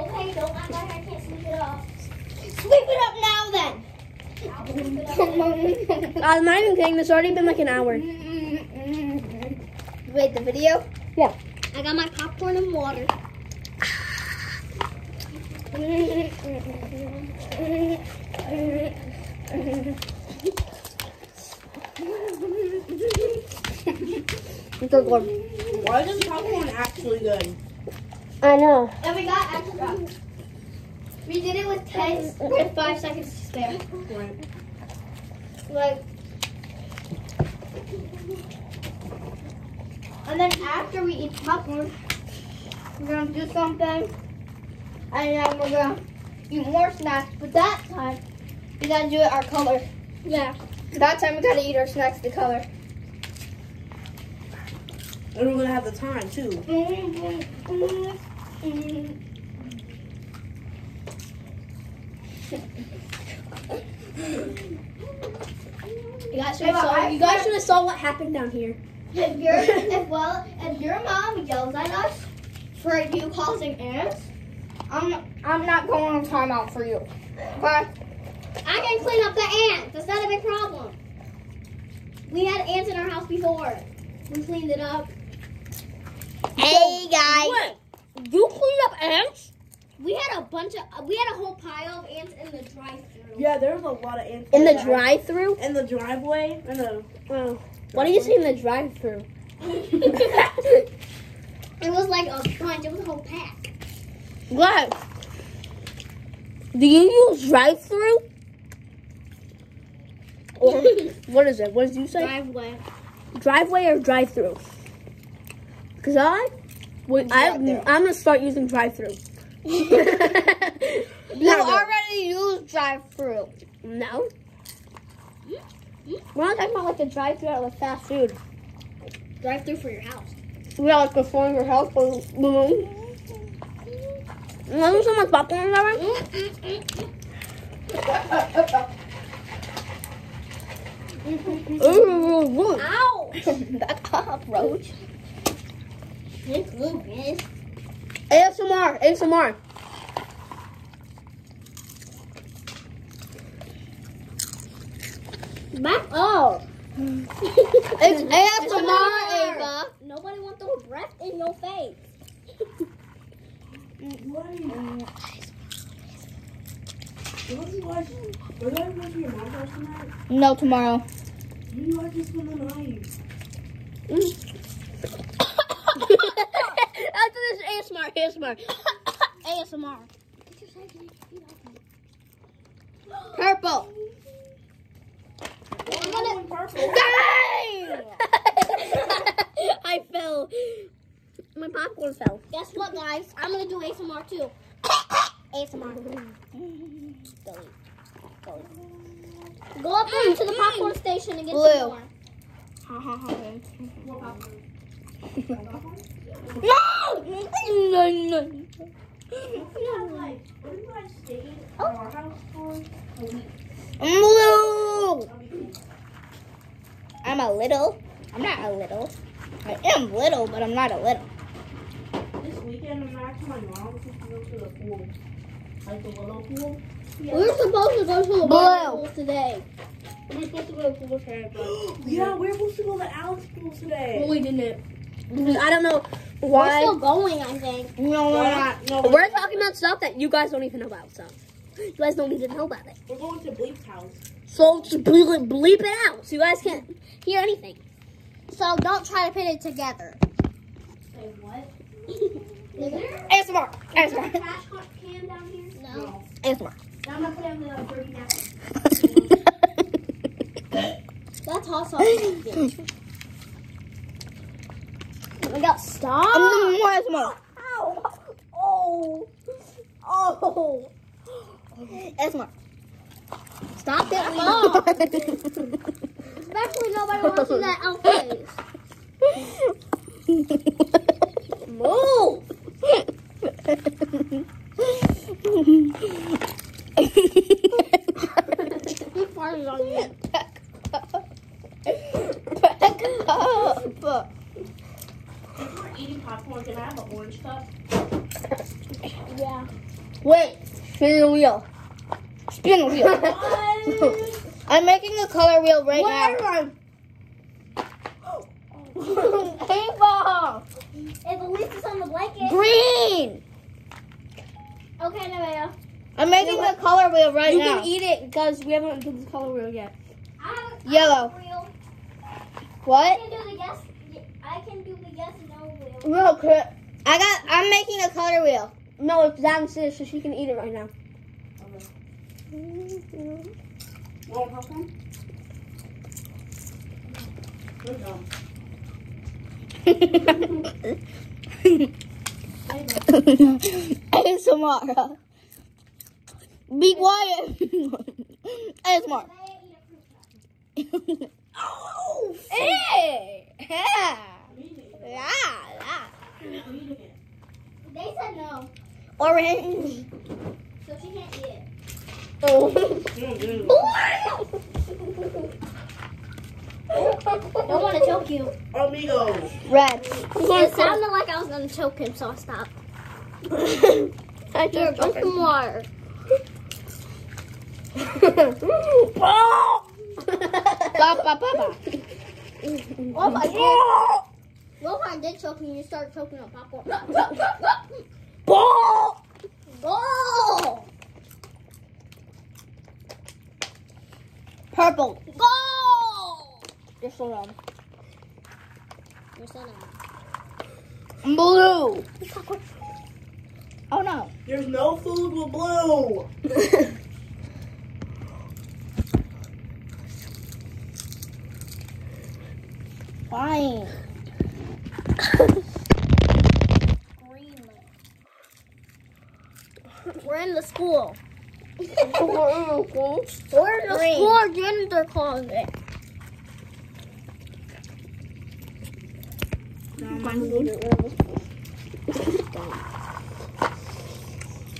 Okay, don't act like I can't sweep it up. Sweep it up now then! Uh, I'll sweep it up. I'm not even kidding. It's already been like an hour. Wait, the video? Yeah. I got my popcorn and water. It's a good. Why is this popcorn actually good? I know. And we got extra. We did it with ten, with five seconds to spare. Right. Like, and then after we eat popcorn, we're gonna do something, and then we're gonna eat more snacks. But that time, we gotta do it our color. Yeah. That time we gotta eat our snacks the color. And we're gonna have the time too. Mm-hmm. Mm-hmm. You guys should have saw. You guys should have saw what happened down here. If your if well if your mom yells at us for you causing ants, I'm I'm not going on timeout for you. But I can clean up the ants. That's not a big problem. We had ants in our house before. We cleaned it up. Hey guys. Wait, you cleaned up ants? We had a bunch of we had a whole pile of ants in the drive-through. Yeah, there was a lot of ants In the drive- drive-through? In the driveway. Oh. In the. Oh. Why do you say in the drive-through? It was like a bunch. It was a whole pack. What? Do you use drive-through? Or what is it? What did you say? Driveway. Driveway or drive-through? Cause I, wait, I, I'm gonna start using drive-through. You No. already use drive-through. No. We're not talking about like a drive-through at like fast food. Drive-through for your house. We got like in your house, but. Want some like popcorn or something? Ooh. Ow! That cockroach. It's Lucas. ASMR, ASMR. Back up. It's ASMR, Ava. Nobody wants those breath in your face. What are you? What do you watch? We're going to go to your mom's tonight. No, tomorrow. You watch this the night. After this ASMR, ASMR. ASMR. Purple. I'm going purple. I fell. My popcorn fell. Guess what, guys? I'm gonna do ASMR too. ASMR. Go up there to the popcorn station and get Blue. some more. No! No, no. Like, what do you guys stay at our house for? A week. Blue. I'm a little. I'm not a little. I am little, but I'm not a little. This weekend, I'm actually my mom to go to the pool. Like the little pool. We were supposed to go to the pool today. We're supposed to go to the pool today, Yeah, we're supposed to go to Alex pool today. we didn't. Because I don't know why. We're still going, I think. No, we're not. No, We're talking about stuff that you guys don't even know about. So you guys don't even know about it. we're going to Bleep's house. So just bleep, bleep it out, so you guys can't hear anything. So don't try to put it together. Say what? Is there ASMR, a ASMR, trash can down here? No. ASMR. I'm gonna put it on the dirty napkin. That's also. we got stop. ASMR. Ow! Oh! Oh! ASMR. Stop it, Mom. Especially nobody wants that out face. Move! He farted on you. If we're eating popcorn, can I have an orange cup? Yeah. Wait, spin the wheel. Spin the wheel. I'm making a color wheel right Where? now. If at least it's on the blanket. Green! Okay, Nevaeh. I'm making the color wheel right you now. can eat it because we haven't done the color wheel yet. I have a Yellow. wheel. I What? can do the yes. I can do the yes no wheel. No, cor- I got. I'm making a color wheel. no, it's downstairs, so she can eat it right now. Want popcorn? Good job. ASMR. Be quiet. ASMR. oh, hey. Yeah. Yeah. Eating. They said no, Orange. so she can't eat it. Oh. Don't want to choke you. Amigos. Red. It sounded like I was gonna choke him, so I stopped. I Here, just drink some water. Ba, ba, ba, ba. Oh what if I did? What if I did choke you and you start choking on popcorn? Ball. Go! Purple. Go! You're so dumb. You're so dumb. I'm blue. Oh no. There's no food with blue. Fine. We're in the school. We're We're in the Green. school janitor closet.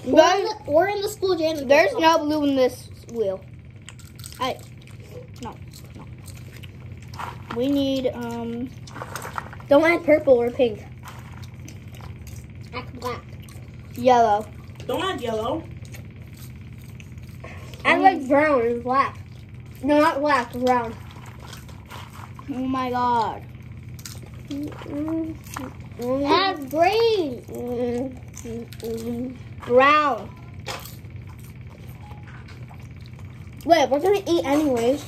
We're in, the, we're in the school janitor there's no blue in this wheel. I. No. No. We need um. Don't add purple or pink. Act black. Yellow. Don't add yellow. Add like brown and black. No, not black, brown. Oh my god. Add green. Brown. Wait, we're gonna eat anyways.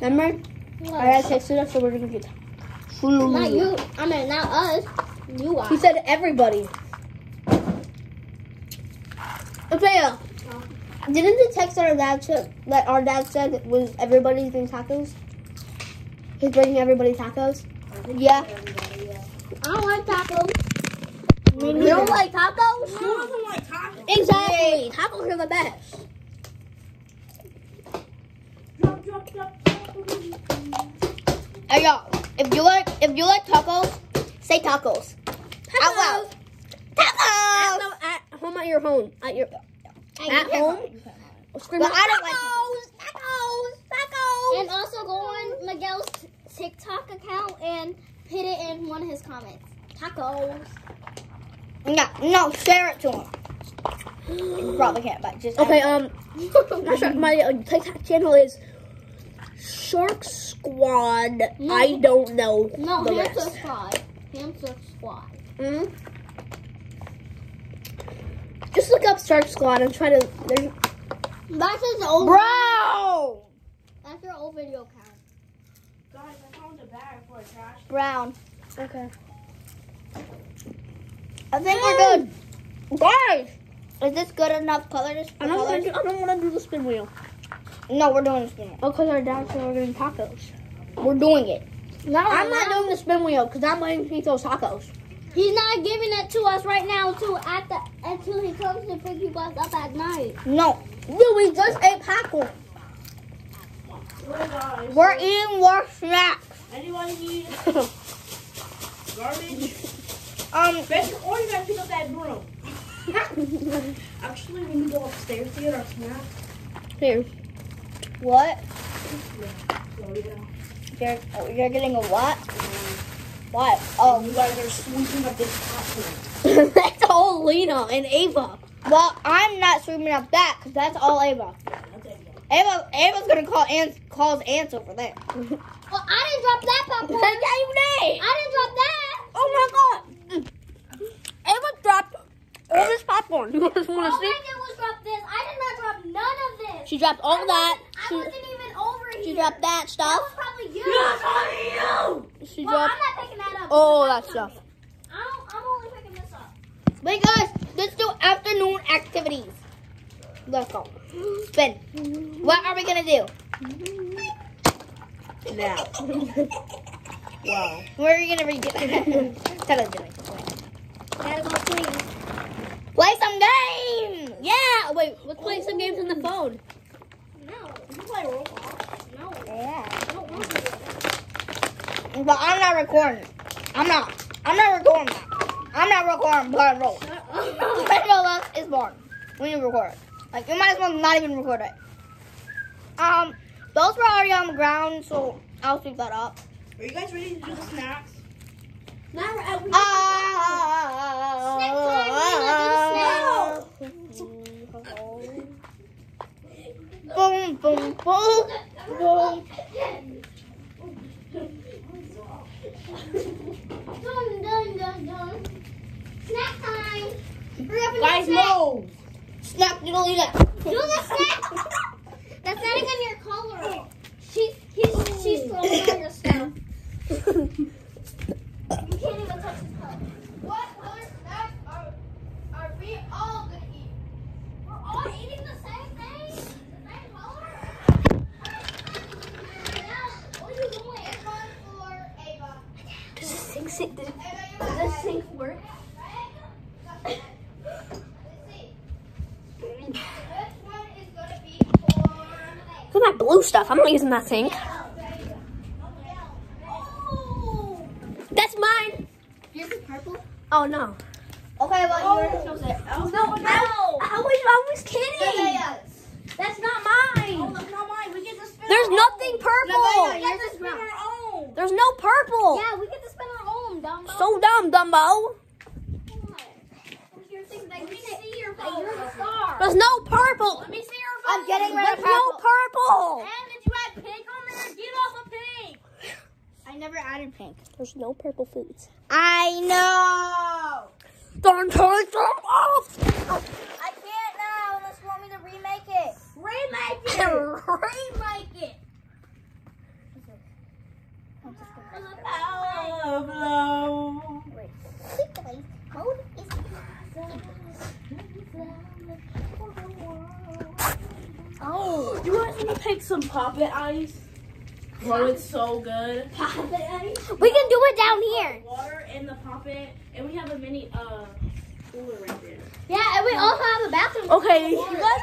Remember? I gotta taste it up, so we're gonna get. food. Not you. I mean, not us. You are. He said everybody. Okay, uh, didn't the text that our dad said that our dad said was everybody eating tacos? He's bringing everybody tacos. Yeah. I don't like tacos. You don't like tacos? Who doesn't like tacos? Exactly. Tacos are the best. Drop, drop, drop. Hey y'all, if you like if you like tacos, say tacos. Out loud. At, Tacos. no, at home at your home. At your at you home. Scream out, I don't like tacos, tacos, And also go on Miguel's TikTok account and put it in one of his comments. Tacos. No, no, share it to him. You probably can't, but just Okay, um, my, my uh, TikTok channel is Shark Squad. No. I don't know No, hamster squad. Hamster squad. Mhm. Just look up Shark Squad and try to. There's, That's his old. brown. That's your old video account. Guys, I found a bag for a trash. Brown. okay. I think we're good. Guys, is this good enough colors? I don't want to. I don't want to do the spin wheel. No, we're doing this. Oh, because our dad said we're getting tacos. We're doing it. No, I'm not doing the spin wheel because I'm letting he throws tacos. He's not giving it to us right now until at the until he comes to pick you guys up at night. No, Dude, we just ate popcorn. Well, we're eating more snacks. anyone need garbage? Um, Bet or you gotta pick up that broom. Actually, when we go upstairs to get our snacks, Here. what? so yeah. You're, oh, you're getting a what? What? Oh, You guys are sweeping up this popcorn. That's all Lena and Ava. well, I'm not sweeping up that because that's all Ava. That's it. Ava, Ava's gonna call ants, calls ants over there. Well, I didn't drop that popcorn. yeah, you did. I didn't drop that. Oh my god. Ava dropped all this popcorn. You want to oh, I see? Did was drop this. I did not drop none of this. She dropped all I that. Wasn't, I She, wasn't even over here. she dropped that That stuff. was probably you. She Well, I'm not picking that up. all that stuff. I'm, I'm only picking this up. Wait, guys, let's do afternoon activities. Let's go. Spin. What are we gonna do? Now. wow. Where are you gonna read it? Tell us, Joey. Gotta go clean. Play some games. Yeah. Wait, let's play some games on the phone. No. You play Roblox. No. Yeah. I don't want to do that. But I'm not recording. I'm not. I'm not recording that. I'm not recording Blood Roll. Blood Roll is born when you record it. Like you might as well not even record it. Um, those were already on the ground, so I'll sweep that up. Are you guys ready to do the snacks? Now we're at Ah. Boom, boom, boom, boom. Dun, dun, dun, dun. Snack time. Hurry up and Guys, do the snack. move! Snap, you don't need that. Do the snack. That's not even your color. She's he's, she's throwing all your stuff. You can't even touch his color. What color snacks are, are we all gonna eat? We're all eating the same thing. The same color. What are you doing? One for Ava. Does this sink sink? Does, Ava, you does got this that? sink work? Let's see. Which one is gonna be for? Look at that blue stuff. I'm not using that sink. Oh. That's mine. Yours is purple. Oh no. Okay, well, Oh. you're supposed to. No, no. How was I was kidding? Nevaeh's. That's not mine. Oh, that's not mine. We get to spin There's our nothing own. purple. Nevaeh, We yours get to is spin brown. our own. There's no purple. Yeah, we get to spin our own, Dumbo. So dumb, Dumbo. Your thing, let me see your phone. You're the star. There's no purple. Let me see your phone. I'm getting rid There's of no purple. purple. And did you add pink on there? Get off of pink. I never added pink. There's no purple foods. I know. Don't turn them off. I can't now unless you want me to remake it. Remake it. Remake it. Pablo. Mode is Oh, you guys want to pick some poppet ice? Bro, it's so good. We can do it down here. Water in the poppet, and we have a mini uh cooler right there. Yeah, and we also have a bathroom. Okay, you guys,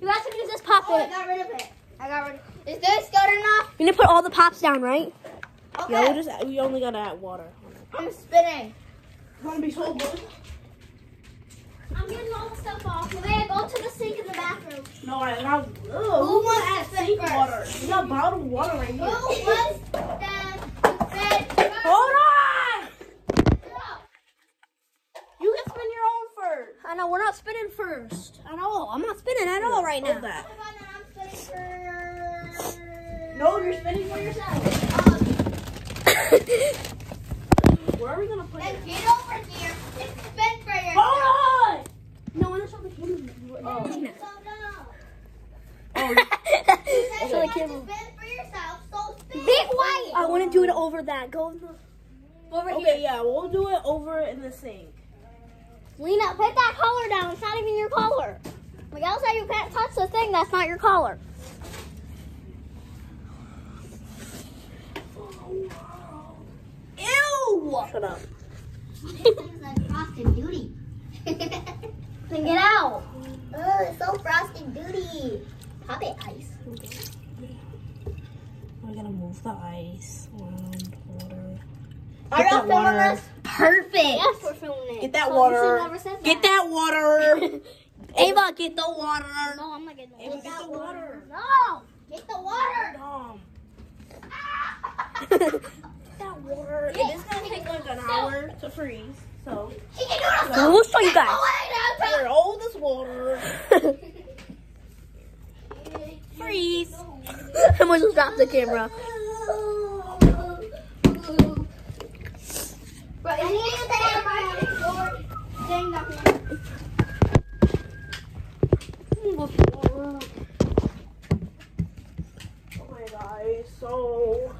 you guys can use this pop Oh, I it. got rid of it. I got rid of it. Is this good enough? You need to put all the pops down, right? Okay. Yeah, we just we only gotta add water. I'm spinning. It's gonna be so good. I'm getting all the stuff off. Nevaeh, go to the sink in the bathroom. No, I got. Who wants to spin sink first? water? We got bottled water right Who here. wants the spin first? Hold on! You can spin your own first. I know we're not spinning first at all. I'm not spinning at all right Hold now. that. Hold on, I'm spinning first. No, you're spinning for yourself. Um, Where are we gonna put then it? get over here and spin for yourself. Hold on! No, I'm not show the camera. Oh. So no. Oh, Then Show you the to camera. spin for yourself, so spin. Be quiet. I want to do it over that. Go over here. okay, yeah, we'll do it over in the sink. Lena, put that collar down. It's not even your collar. Miguel said you can't touch the thing that's not your collar. Ew! Shut up. This is like frosted duty. Then get out. Oh, it's so frosted duty. Pop it ice. We're gonna move the ice around water. Are Get y'all that filming water. this? Perfect. Yes, we're filming it. Get that Oh, water. you should never said Get that. that water. Ava, get the water. No, I'm not getting Ava, it. get the water. No. Get the water. Tom water, it is gonna take like an hour to freeze. So, we'll show you guys. Here, all this water. freeze. I'm going to stop the camera need to take out my door.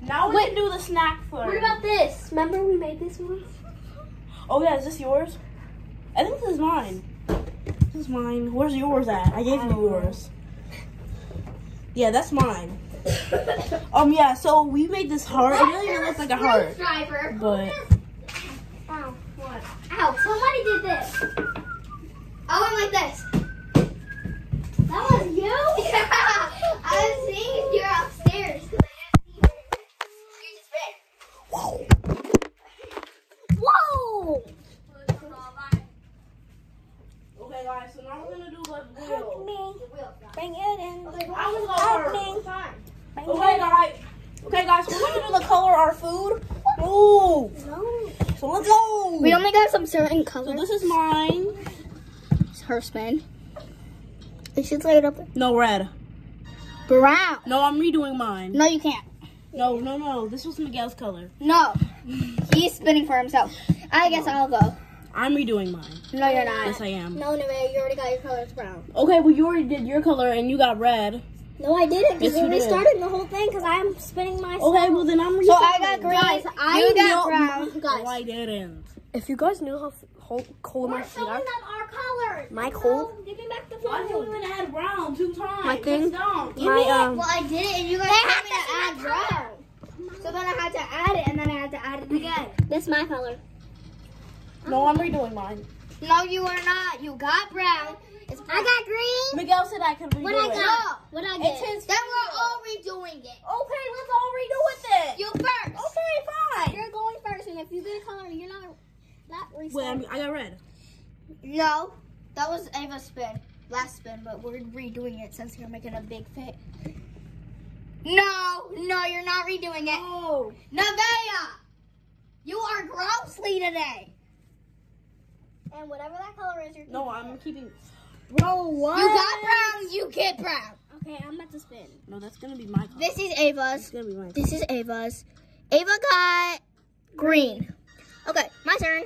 Dang, that one. Now we Wait. can do the snack first. What about this? Remember we made this one? Oh yeah, is this yours? I think this is mine. This is mine. Where's yours at? I gave you yours. Yeah, that's mine. Um yeah, so we made this heart. It doesn't even look like a heart. Driver. But Ow. What? Ow. Somebody did this. I went like this. That was you? Yeah. I was seeing if you're upstairs. 'cause I didn't see you. You just ran. Whoa! Okay guys, so now we're gonna do the wheel. Bring it in. I was gonna Help start. Okay guys. Okay guys, we're gonna do the color our food. Move. So let's go. We only got some certain so colors. this is mine. It's her spin. You should lay it up. No red. Brown. No, I'm redoing mine. No, you can't. No, no, no. This was Miguel's color. No. He's spinning for himself. I guess I'll go. I'm redoing mine. No, you're not. Yes, I am. No, Neve, you already got your colors brown. Okay, well you already did your color and you got red. No, I didn't Yes, because you we did. restarted the whole thing because I'm spinning my. Okay, well then I'm So. I got green. Guys, I you got know- brown. No, I didn't. If you guys knew how, how cold my feet are, them our colors. my cold, Give me back the phone. Why did you even add brown two times? My thing? That's dumb. my um, Well, I did it, and you guys told me to add brown. So then I had to add it, and then I had to add it again. This is my color. No, I'm redoing mine. No, you are not. You got brown. It's I got green. Miguel said I could redo it. What I it. got? What I It's get? his. Then we're all redoing it. Okay, let's all redo with it. You first. Okay, fine. You're going first, and if you get a color, you're not. Not Wait. I'm, I got red. No, that was Ava's spin. Last spin, but we're redoing it since you're making a big fit. No, no, you're not redoing it. Oh. Nevaeh, you are grossly today. And whatever that color is, you're. No, I'm keeping. Bro, what? You got brown, you get brown. Okay, I'm about to spin. No, that's gonna be my color. This is It's Ava's. gonna be my. This is Ava's. Ava got green. Okay, my turn.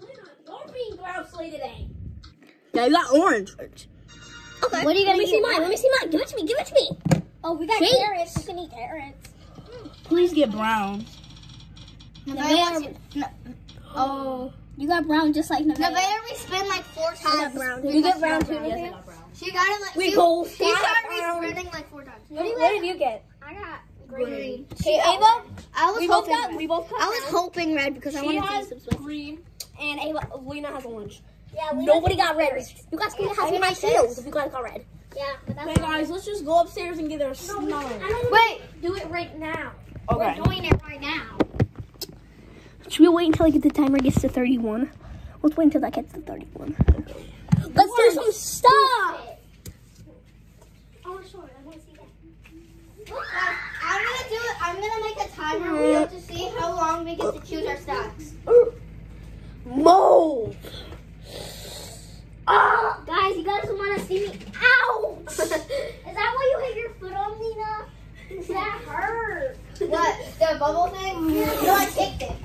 You're being grousely today. Yeah, you got orange. Okay. What are you gonna Let me see mine. Let me see mine. Give it to me. Give it to me. Oh, we got Shapes. carrots. You can eat carrots. Please get brown. Nevaeh, Oh, you got brown just like Nevaeh. Nevaeh respin like four times. You get brown too. Yes, I got brown. She got it like We she, both she got started brown. respinning like four times. What, what did you get? I got Green. Okay, Ava. I was We both hoping got. red. We both got. I was hoping red because I wanted has to use some spice. green, and Ava, Lena has orange. Yeah, we Nobody got red. You guys can have my got if you guys got red. Yeah, but that's Okay, guys, let's just go upstairs and get our snow. Wait, Do it right now. Okay. we're doing it right now. Should we wait until I get the timer gets to 31? Let's wait until that gets to 31. Let's do some stuff. Oh, sure. I want to see that. I'm gonna do it. I'm gonna make a timer wheel to see how long we get to choose our stocks. Move. Ah. Guys, you guys want to see me? Ow! Is that why you hit your foot on me, Nina? That hurt. What? The bubble thing? No, I kicked it.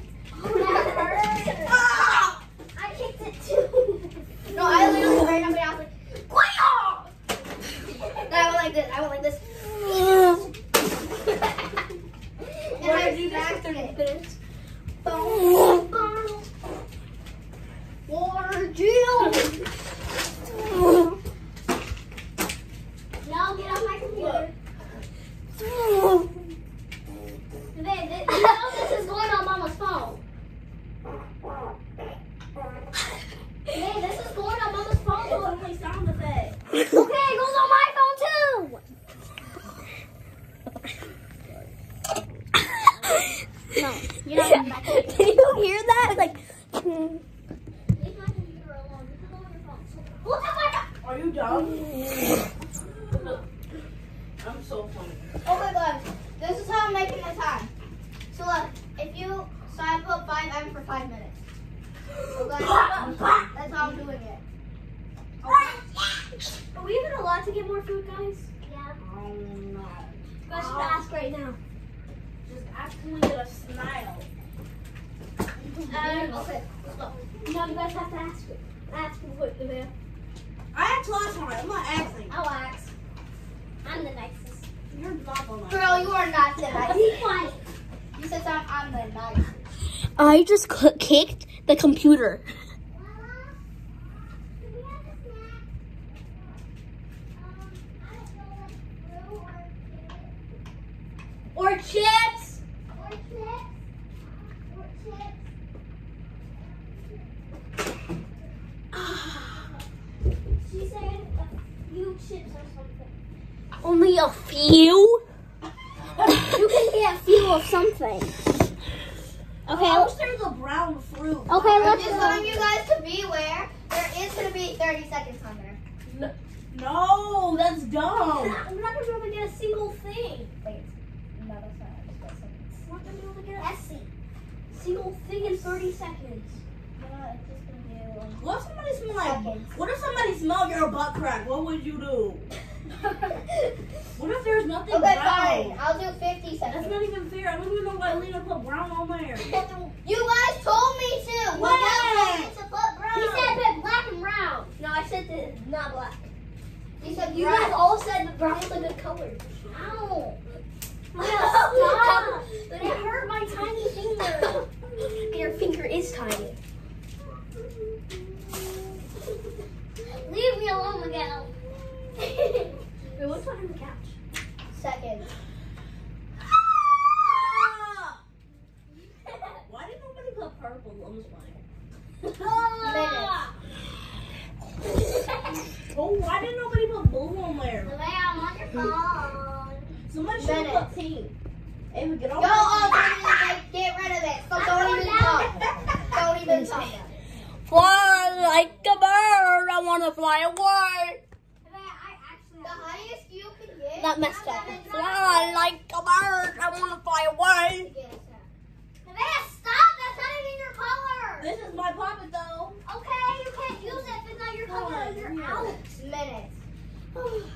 That hurt. Ah! I kicked it too. No, I literally ran up and I was like, "Quail!" I went like this. I went like this. And boom. Water Jill. Y'all get off my computer. Babe, this, you know this is going on Mama's phone. Babe, this is going on Mama's phone. So it plays sound effects. Okay, it goes on my phone too. no, you're not back here. Can you hear that? Like, Leave my computer alone. This is on your phone. So- Look at my phone. Are you done? I'm so funny. Okay, guys. This is how I'm making my time. So look, if you so I put five M for five minutes. Okay, that's how I'm doing it. are we even allowed to get more food, guys? Yeah. Oh no. You guys should ask right now. Just ask when we get a smile. Um, Okay, let's go. no, you guys have to ask. Ask what the I asked last time. I'm not asking. I'll ask. I'm the nicest. You're not the nice. Girl, you are not the nice. Be quiet. You said I'm, I'm the nice. I just kicked the computer. Or chips. She said a few chips or something. Only a few? You can get a few of something. Okay. I wish there was a brown fruit. Okay, I'm let's just go. wanting you guys to beware. There is going to be 30 seconds on there. No, that's dumb. We're not gonna be able to get a single thing. Wait, no, that's not. That's seconds. We're not gonna be able to get Let's see. a single thing in 30 seconds. No, it's just going to do. What if somebody smell like? Seconds. What if somebody smelled your butt crack? What would you do? What if there's nothing Okay, brown? fine. I'll do 50 That's seconds. not even fair. I don't even know why Lena put brown on there. You guys told me to. When? You told me to put brown. He said that black and brown. No, I said that not black. You said You brown. guys all said that brown was a good color. Ow. Stop! It hurt my tiny finger. Your finger is tiny. Leave me alone, Miguel. Wait, what's behind the couch? Seconds. Why did nobody put purple? I'm just. Oh, why didn't nobody put blue on there? I'm on your phone. Somebody should put pink. Hey, we get Go over on, get, get rid of it. So don't even talk. Don't even talk. Fly like a bird. I want to fly away. The highest you can get. That messed up. Fly like a bird. I want to fly away. stop! That's not even your color. This is my puppet though. Okay, you can't use it if it's not your color. You're Yeah. out. Minutes.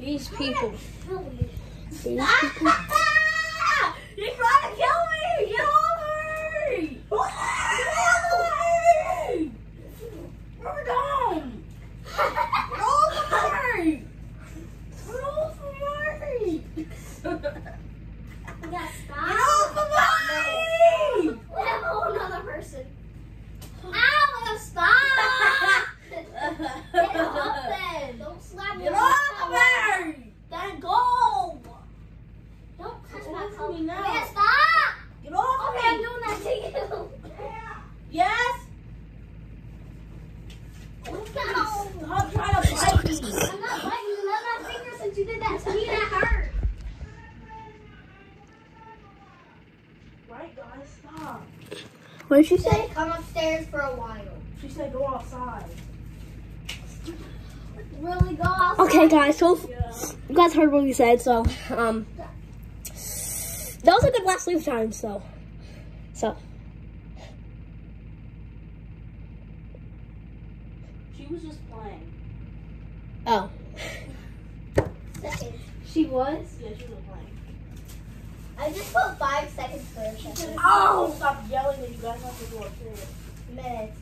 These people. These ah! people. You're trying to kill me! Get over me! Get over me! You're dumb! Get over me! Get over me! We gotta Get stop. over me! We have a whole nother person. Ow, stop! Get up then. Don't slap me. Get off me! That go! Don't touch Get my off color. me now. Yeah, stop! Get off Okay, I'm me! doing that to you. Yes? No. Stop trying to bite me! I'm not biting you. Let my finger since you did that to me. That hurt. Right, guys, stop. What did she She say? said come upstairs for a while. She said go outside. Really go outside. Okay, guys. So Yeah. you guys heard what we said. So um, that was a good last sleep time. So, so She was just playing. oh. Seconds. She was. Yeah, she was playing. I just put five seconds for a second. Oh! Stop yelling that you guys have to go upstairs. Minutes.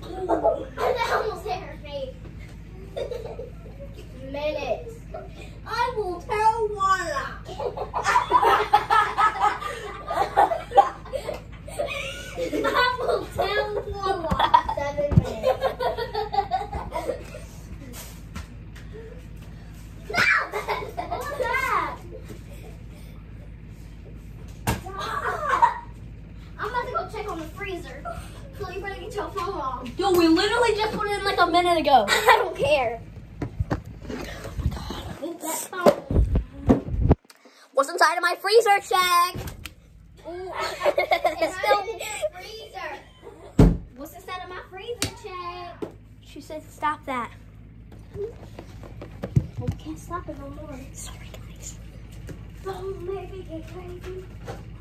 that almost hit her face. Minutes. I will tell I will tell Lola. Seven minutes. Stop! What was that? I'm about to go check on the freezer. So you better get your phone off. Yo, we literally just put it in like a minute ago. I don't care. Oh phone. What's inside of my freezer, Shag? It's still. freezer. What's inside of my freezer, Chad? She said stop that. Oh, we can't stop it no more. Sorry, guys. Don't make me get crazy.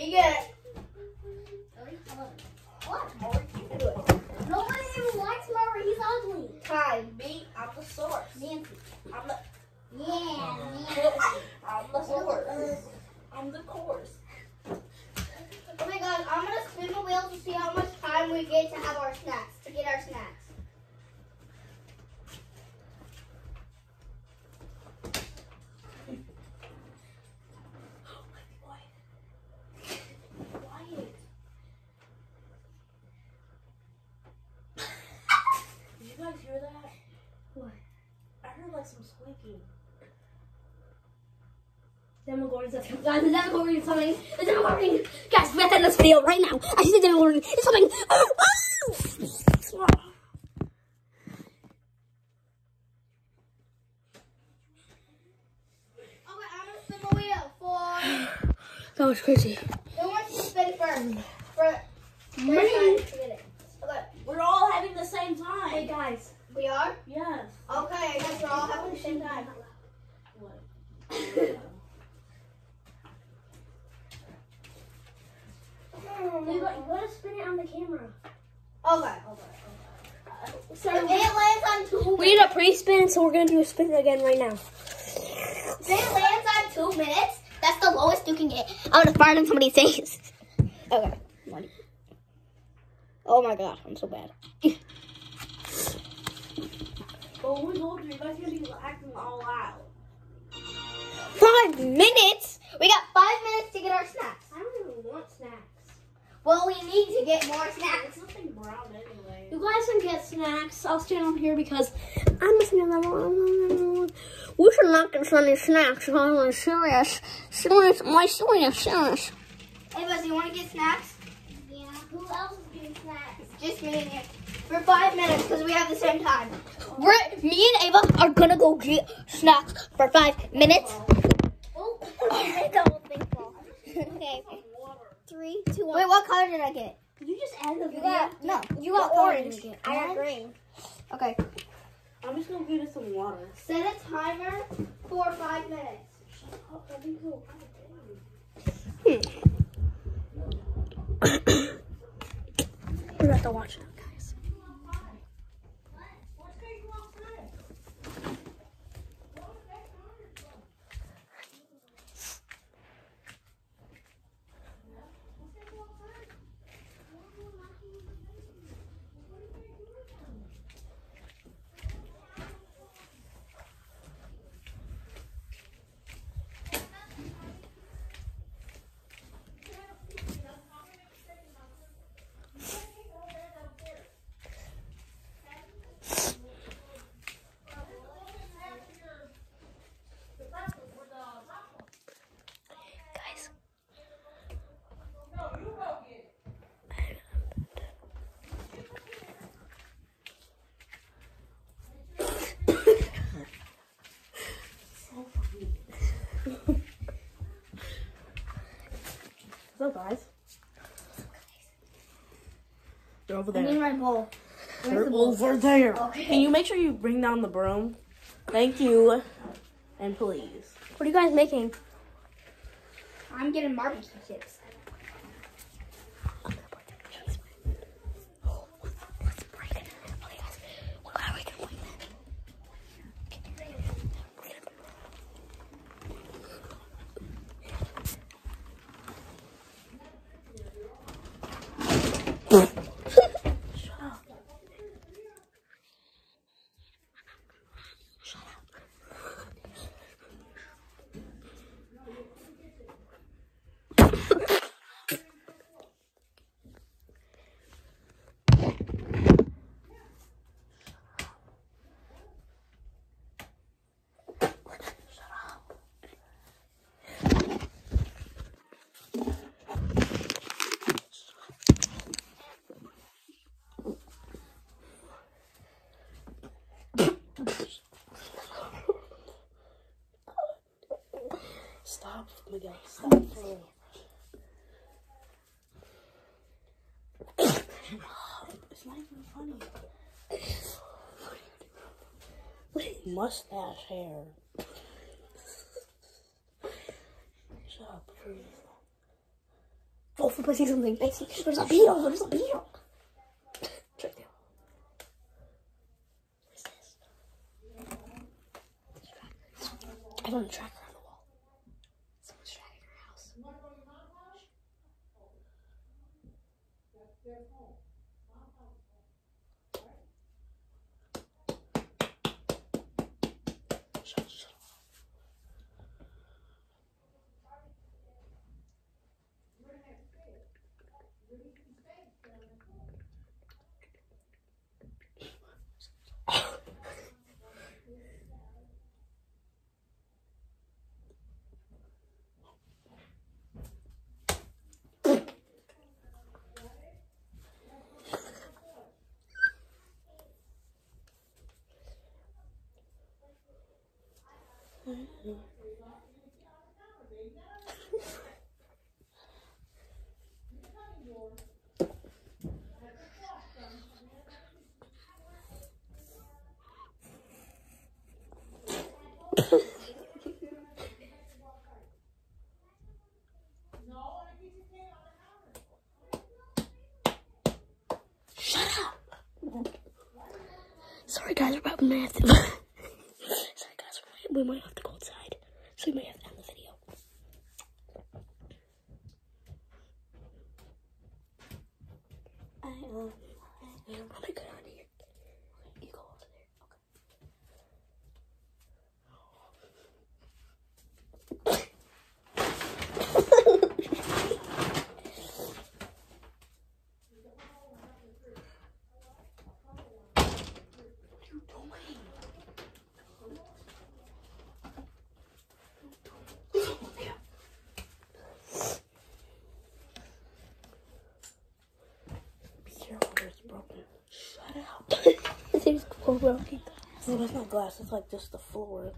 you it. Nobody even likes Murray. He's ugly. Time, me, I'm the source. Nancy. I'm the, Yeah, Nancy. I'm the source. I'm the course. Oh my god, I'm gonna spin the wheel to see how much time we get to have our snacks, to get our snacks. Did you guys hear that? What? I heard like some squeaking. Demogorgon's up. Guys, the Demogorgon is coming. The Demogorgon. Guys, we have to end this video right now. I see the Demogorgon. It's coming. Okay, I'm gonna spin the wheel for. That was crazy. Who wants to spin first? For. Me. first time to get it. Okay, We're all having the same time. Hey, guys. we are? Yes. Okay, I guess we're all having the same time. What? You got, you gotta spin it on the camera. Okay. So If it lands on two we need a pre-spin, so we're gonna do a spin again right now. If it lands on two minutes, that's the lowest you can get. I'm gonna fart in somebody's face. Okay. Oh my god, I'm so bad. But who told you? You guys gonna be acting all out. Five minutes? We got five minutes to get our snacks. I don't even want snacks. Well, we need to get more snacks. It's nothing brown anyway. You guys can get snacks. I'll stand over here because I'm listening to them. We should not get any snacks. I'm serious. Serious. My serious. Serious. Hey, Buzz, you want to get snacks? Yeah. Who else is getting snacks? Just me and you. For five minutes, because we have the same time. We're, me and Ava are gonna go get snacks for five minutes. Oh. thing fall. okay. Three, two, one. Wait, what color did I get? Did you just end the You video? got no. You got What orange. did you get? I got green. Okay. I'm just gonna give it some water. Set a timer for five minutes. Hmm. We have to watch it, guys. Guys. What's up, guys? They're over I need there. my bowl. They're over there. Okay. Can you make sure you bring down the broom? Thank you. And please. What are you guys making? I'm getting barbecue chips. Let's break it. Okay, guys. Well, how are we gonna break that? Stop, Miguel. Stop for real. It's not even funny. Mustache hair. Shut up, oh, please. flip, I see something. I see, there's a beetle, there's a beetle. I on the wall. Someone's tracking our house. Shut, shut. Shut up. Sorry, guys, we're about have. Sorry, guys, we might have to go outside, so we might have to end the video. I um, I am. Oh my god, on here. Okay, you go over there. Okay. Be careful, it's broken. Shut up. it's broken. No, that's not glass. It's like just the floor.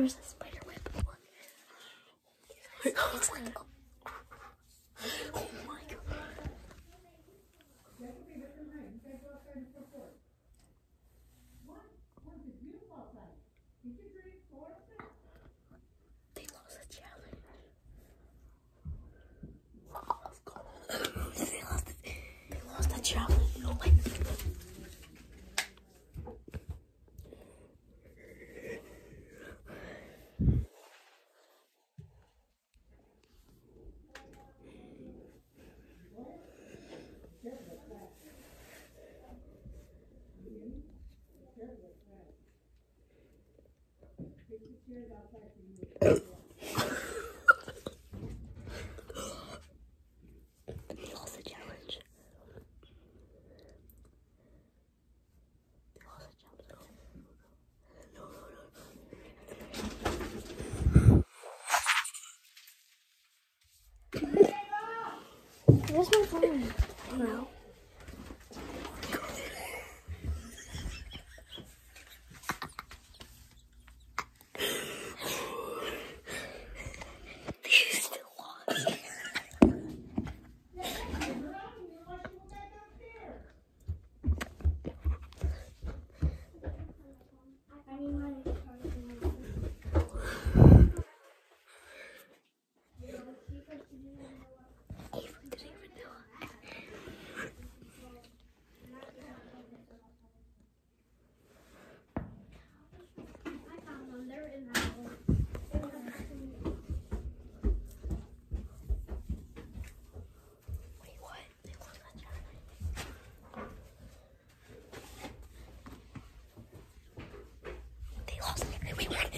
There's a spider web. Oh it's like, oh my god. They lost the challenge. Let's go. they lost it. They lost the challenge. Oh my They lost the challenge. Lost the challenge. No, no, no. Where's my phone? No.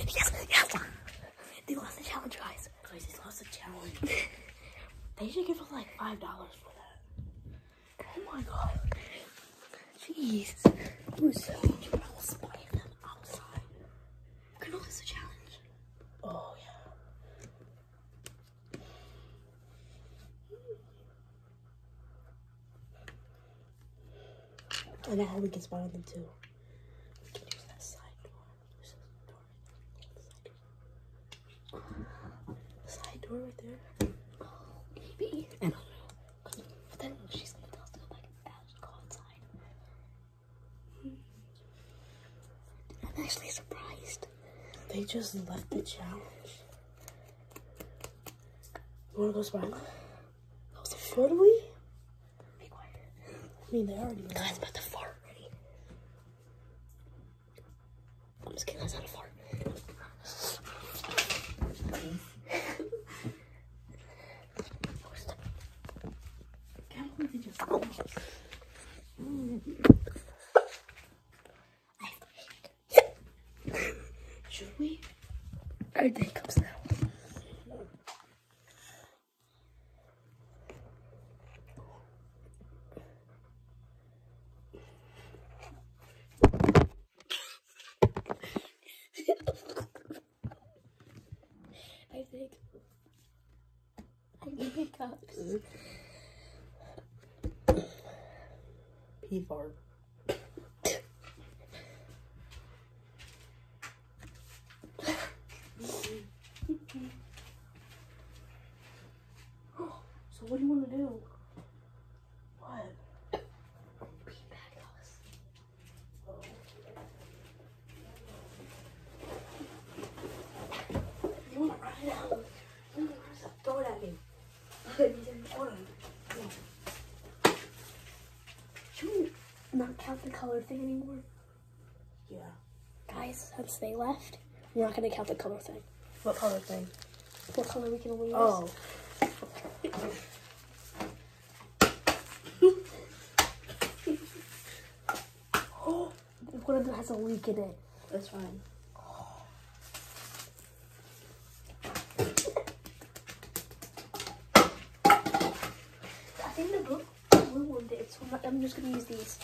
Yes, yes. They lost the challenge, guys. Guys, they lost the challenge. they should give us like $5 for that. Oh my god. Jeez. We're so much else playing them outside. Could lose the challenge. Oh, yeah. And I hope we can spot them too. Just left the challenge. You wanna go spy? Should we? Be quiet. I mean, they already. Guys, about to fart already. I'm just kidding. That's not a fart. Can't believe they just Should we? Everything comes now. I think I need Pee fart. so what do you want to do? What? You want to run it out? You want to throw it at me? Hold on. Should we not count the color thing anymore? Yeah. Guys, since they left, we're not gonna count the color thing. What color thing? What color we can only use? Oh. One of them has a leak in it. That's fine. I think the blue, blue one did, so I'm just gonna use these.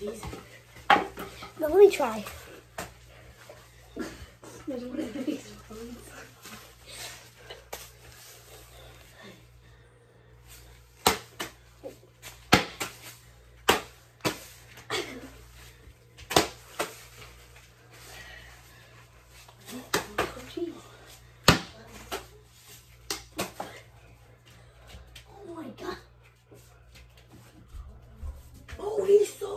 Easy. No, let me try. There's one of these ones. Oh my god. Oh, he's so.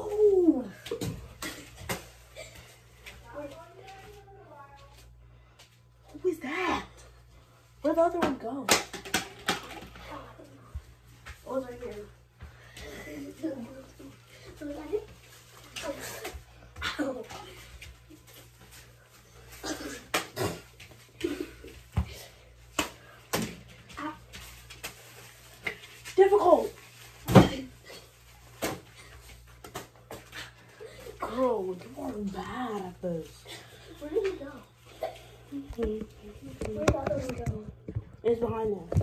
Who is that? Where'd the other one go? Oh, it's right here. Ow. Difficult. Girl, you are bad at this. Where did it go? Where did the other one go? It's behind there.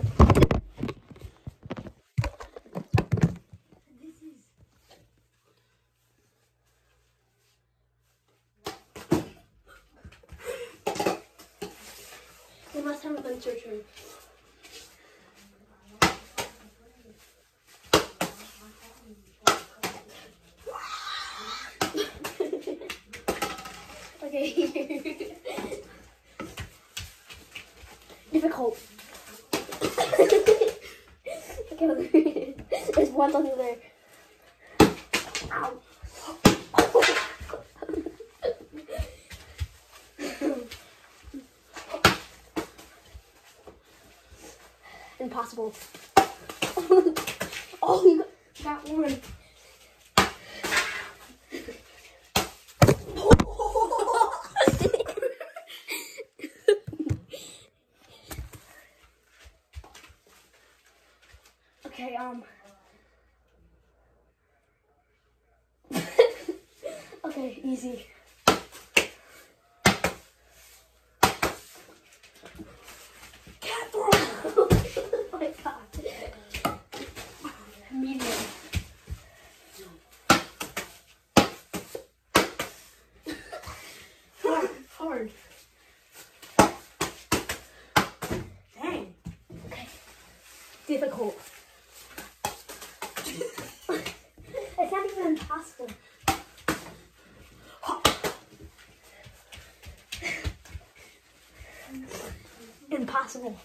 It's your turn. okay. Okay, there's one under there. Ow. Impossible. oh, you got one. okay, um. okay, easy. Cat throw! oh my god. Medium. hard, hard. Dang. Difficult. it's not even impossible. Impossible.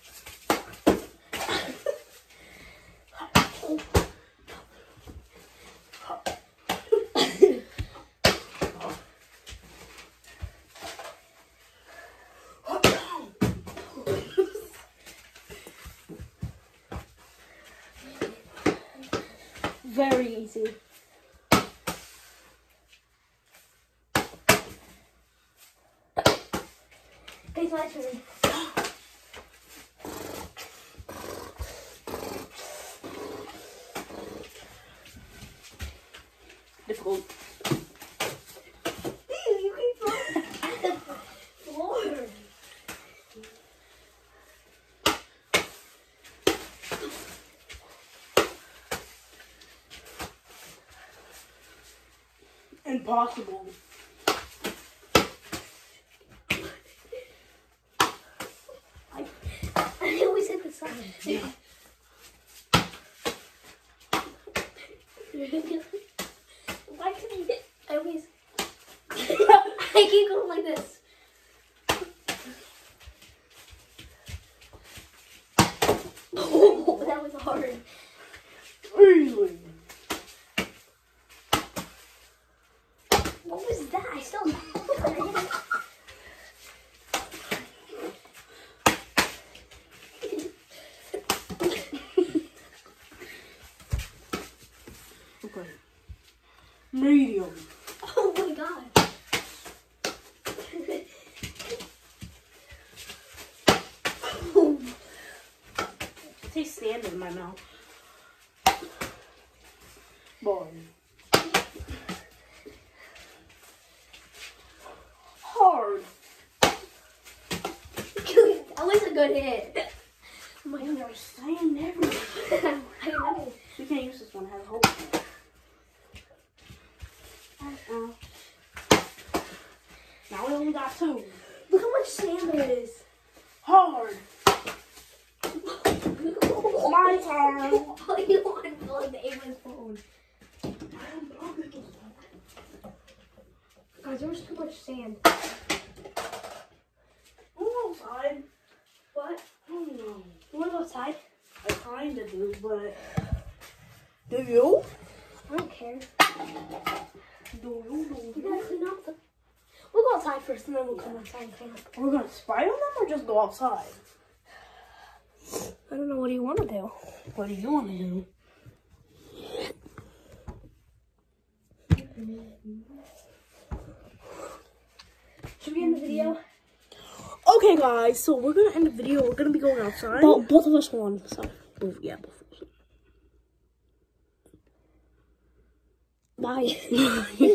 Very easy. It's my turn. Difficult. you can throw it at the floor. Impossible. I, I always hit the side. Why can I hit? I always. I keep going like this. Oh, that was hard. Easily. What was that? I still. Okay. Medium. Oh my god. tastes sand in my mouth. Boy. Hard. that was a good hit. Oh my Man, there's sand everywhere. I know. We can't use this one. It has holes. Uh-uh. Now we only got two. Look how much sand there is. Hard. My turn. All you want to plug the Ava's phone. Guys, there was too much sand. I'm outside. What? I don't know. You want to go outside? I kinda do, but do you? I don't care. Do you? Do We you? gotta clean up the. We'll go outside first and then we'll come outside and clean up. We're gonna spy on them or just go outside? I don't know. What do you want to do? What do you want to do? Should we end the video? Okay, guys, so we're gonna end the video. We're gonna be going outside. Both, both of us won. So. Both- yeah, both of. Bye.